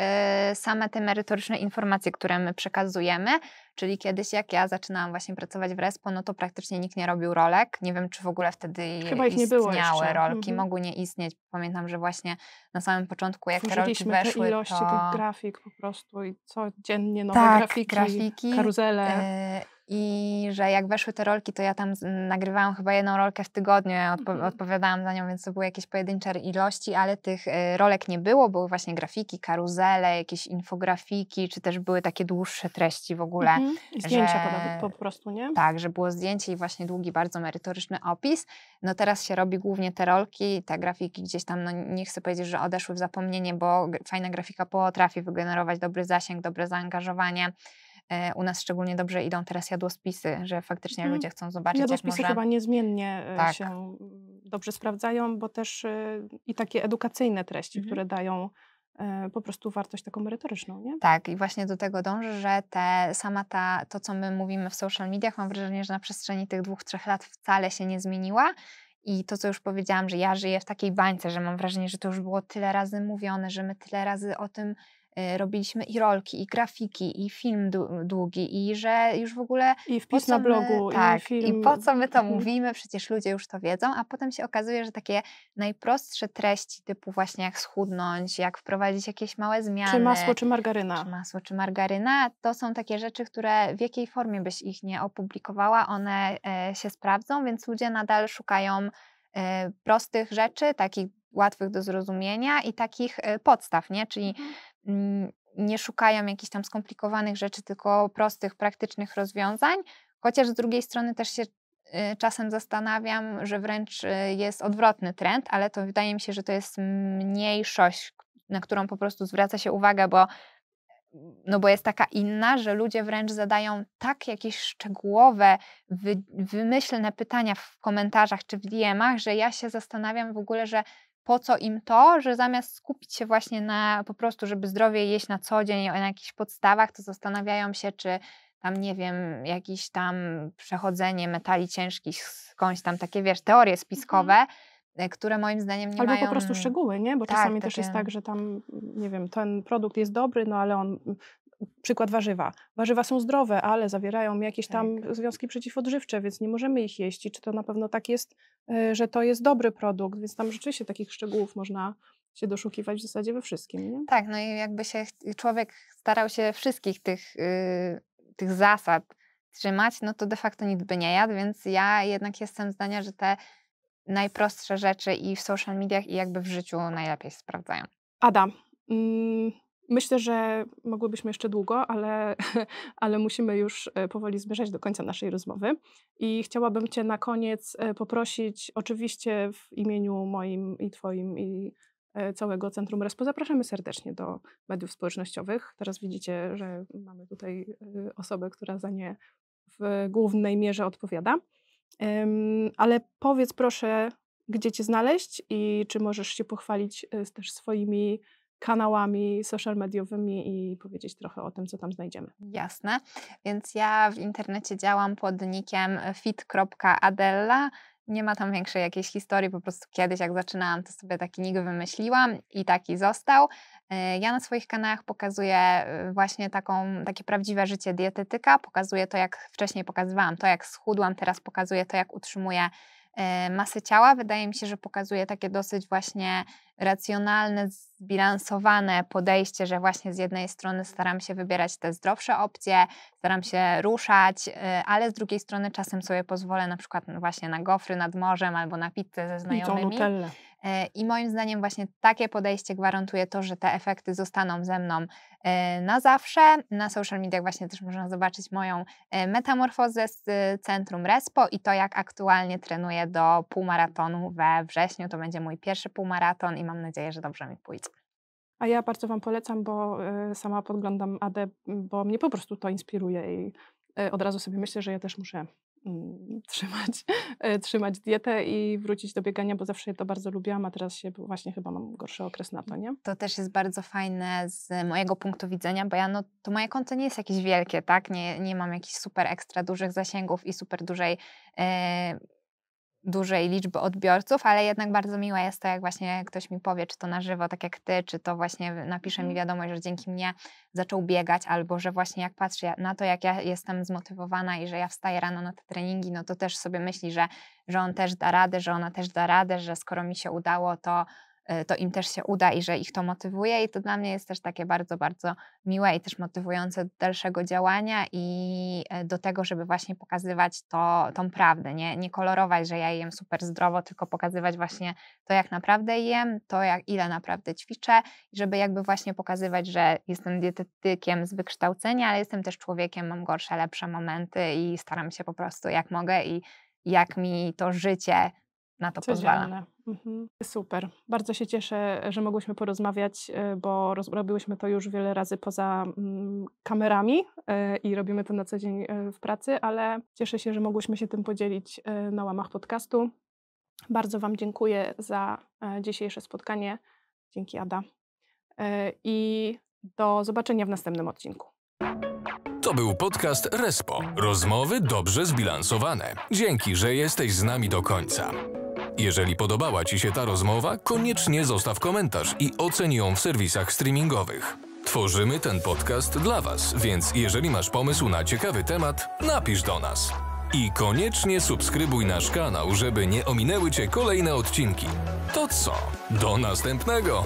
same te merytoryczne informacje, które my przekazujemy. Czyli kiedyś, jak ja zaczynałam właśnie pracować w Respo, no to praktycznie nikt nie robił rolek. Nie wiem, czy w ogóle wtedy Chyba istniały rolki, mhm. mogły nie istnieć. Pamiętam, że właśnie na samym początku, jak te rolki weszły, te ilości to... tych grafik po prostu i codziennie nowe tak, grafiki, grafiki, karuzele. I że jak weszły te rolki, to ja tam nagrywałam chyba jedną rolkę w tygodniu, ja odpo Mhm. odpowiadałam za nią, więc to były jakieś pojedyncze ilości, ale tych y, rolek nie było. Były właśnie grafiki, karuzele, jakieś infografiki, czy też były takie dłuższe treści w ogóle. Mhm. Zdjęcia że- po, prostu, nie? Tak, że było zdjęcie i właśnie długi, bardzo merytoryczny opis. No teraz się robi głównie te rolki, te grafiki gdzieś tam, no nie chcę powiedzieć, że odeszły w zapomnienie, bo fajna grafika potrafi wygenerować dobry zasięg, dobre zaangażowanie. E, U nas szczególnie dobrze idą teraz jadłospisy, że faktycznie Mhm. ludzie chcą zobaczyć, jak Jadłospisy może... chyba niezmiennie e, Tak. się mm, dobrze sprawdzają, bo też e, i takie edukacyjne treści, Mhm. które dają po prostu wartość taką merytoryczną, nie? Tak, i właśnie do tego dążę, że te, sama ta, to, co my mówimy w social mediach, mam wrażenie, że na przestrzeni tych dwóch, trzech lat wcale się nie zmieniła. I to, co już powiedziałam, że ja żyję w takiej bańce, że mam wrażenie, że to już było tyle razy mówione, że my tyle razy o tym robiliśmy i rolki, i grafiki, i film dłu- długi, i że już w ogóle I wpis na blogu, my, tak, i film. I po co my to Mhm. mówimy? Przecież ludzie już to wiedzą, a potem się okazuje, że takie najprostsze treści, typu właśnie jak schudnąć, jak wprowadzić jakieś małe zmiany. Czy masło, czy czy margaryna. masło, czy margaryna, to są takie rzeczy, które w jakiej formie byś ich nie opublikowała, one e, się sprawdzą, więc ludzie nadal szukają e, prostych rzeczy, takich łatwych do zrozumienia i takich e, podstaw, nie? Czyli Mhm. Mm, nie szukają jakichś tam skomplikowanych rzeczy, tylko prostych, praktycznych rozwiązań, chociaż z drugiej strony też się y, czasem zastanawiam, że wręcz y, jest odwrotny trend, ale to wydaje mi się, że to jest mniejszość, na którą po prostu zwraca się uwagę, bo no bo jest taka inna, że ludzie wręcz zadają tak jakieś szczegółowe, wy, wymyślne pytania w komentarzach czy w DM-ach, że ja się zastanawiam w ogóle, że po co im to, że zamiast skupić się właśnie na po prostu, żeby zdrowie jeść na co dzień, na jakichś podstawach, to zastanawiają się, czy tam, nie wiem, jakieś tam przechodzenie metali ciężkich skądś tam, takie, wiesz, teorie spiskowe, e, które moim zdaniem nie Albo mają... po prostu szczegóły, nie? Bo Tak, czasami też jest takie- tak, że tam, nie wiem, ten produkt jest dobry, no ale on, przykład warzywa. Warzywa są zdrowe, ale zawierają jakieś tam Tak. związki przeciwodżywcze, więc nie możemy ich jeść. I czy to na pewno tak jest, y, że to jest dobry produkt? Więc tam rzeczywiście takich szczegółów można się doszukiwać w zasadzie we wszystkim, nie? Tak, no i jakby się człowiek starał się wszystkich tych, y, tych zasad trzymać, no to de facto nic by nie jadł, więc ja jednak jestem zdania, że te najprostsze rzeczy i w social mediach i jakby w życiu najlepiej się sprawdzają. Ada, mm, myślę, że mogłybyśmy jeszcze długo, ale, ale musimy już e, powoli zmierzać do końca naszej rozmowy. I chciałabym Cię na koniec e, poprosić, oczywiście w imieniu moim i Twoim i e, całego Centrum Respo, zapraszamy serdecznie do mediów społecznościowych. Teraz widzicie, że mamy tutaj osobę, która za nie w głównej mierze odpowiada. Ale powiedz proszę, gdzie Cię znaleźć i czy możesz się pochwalić też swoimi kanałami social mediowymi i powiedzieć trochę o tym, co tam znajdziemy. Jasne. Więc ja w internecie działam pod nickiem fit.adella. Nie ma tam większej jakiejś historii, po prostu kiedyś jak zaczynałam, to sobie taki nick wymyśliłam i taki został. E, Ja na swoich kanałach pokazuję e, właśnie taką, takie prawdziwe życie dietetyka. Pokazuję to, jak wcześniej pokazywałam, to jak schudłam, teraz pokazuję to, jak utrzymuję e, masę ciała. Wydaje mi się, że pokazuje takie dosyć właśnie racjonalne, zbilansowane podejście, że właśnie z jednej strony staram się wybierać te zdrowsze opcje, staram się ruszać, y, ale z drugiej strony czasem sobie pozwolę na przykład właśnie na gofry nad morzem albo na pizzę ze znajomymi. E, I moim zdaniem właśnie takie podejście gwarantuje to, że te efekty zostaną ze mną e, na zawsze. Na social mediach właśnie też można zobaczyć moją metamorfozę z Centrum Respo i to, jak aktualnie trenuję do półmaratonu we wrześniu. To będzie mój pierwszy półmaraton i mam nadzieję, że dobrze mi pójdzie. A ja bardzo Wam polecam, bo y, sama podglądam Adę, bo mnie po prostu to inspiruje i y, od razu sobie myślę, że ja też muszę mm, trzymać, y, trzymać dietę i wrócić do biegania, bo zawsze to bardzo lubiłam, a teraz się właśnie chyba mam gorszy okres na to, nie? To też jest bardzo fajne z mojego punktu widzenia, bo ja no, to moje konto nie jest jakieś wielkie, tak? Nie, nie mam jakichś super ekstra dużych zasięgów i super dużej, e, dużej liczby odbiorców, ale jednak bardzo miłe jest to, jak właśnie ktoś mi powie, czy to na żywo, tak jak ty, czy to właśnie napisze mi Mhm. wiadomość, że dzięki mnie zaczął biegać, albo że właśnie jak patrzy na to, jak ja jestem zmotywowana i że ja wstaję rano na te treningi, no to też sobie myśli, że, że on też da radę, że ona też da radę, że skoro mi się udało, to to im też się uda i że ich to motywuje i to dla mnie jest też takie bardzo, bardzo miłe i też motywujące do dalszego działania i e, do tego, żeby właśnie pokazywać to, tą prawdę, nie, nie kolorować, że ja jem super zdrowo, tylko pokazywać właśnie to, jak naprawdę jem, to jak, ile naprawdę ćwiczę i żeby jakby właśnie pokazywać, że jestem dietetykiem z wykształcenia, ale jestem też człowiekiem, mam gorsze, lepsze momenty i staram się po prostu jak mogę i jak mi to życie na to pozwala. Mhm. Super. Bardzo się cieszę, że mogłyśmy porozmawiać, y, bo robiłyśmy to już wiele razy poza mm, kamerami y, i robimy to na co dzień y, w pracy, ale cieszę się, że mogłyśmy się tym podzielić na łamach podcastu. Bardzo Wam dziękuję za dzisiejsze spotkanie. Dzięki, Ada. I do zobaczenia w następnym odcinku. To był podcast Respo. Rozmowy dobrze zbilansowane. Dzięki, że jesteś z nami do końca. Jeżeli podobała Ci się ta rozmowa, koniecznie zostaw komentarz i oceń ją w serwisach streamingowych. Tworzymy ten podcast dla Was, więc jeżeli masz pomysł na ciekawy temat, napisz do nas. I koniecznie subskrybuj nasz kanał, żeby nie ominęły Cię kolejne odcinki. To co? Do następnego!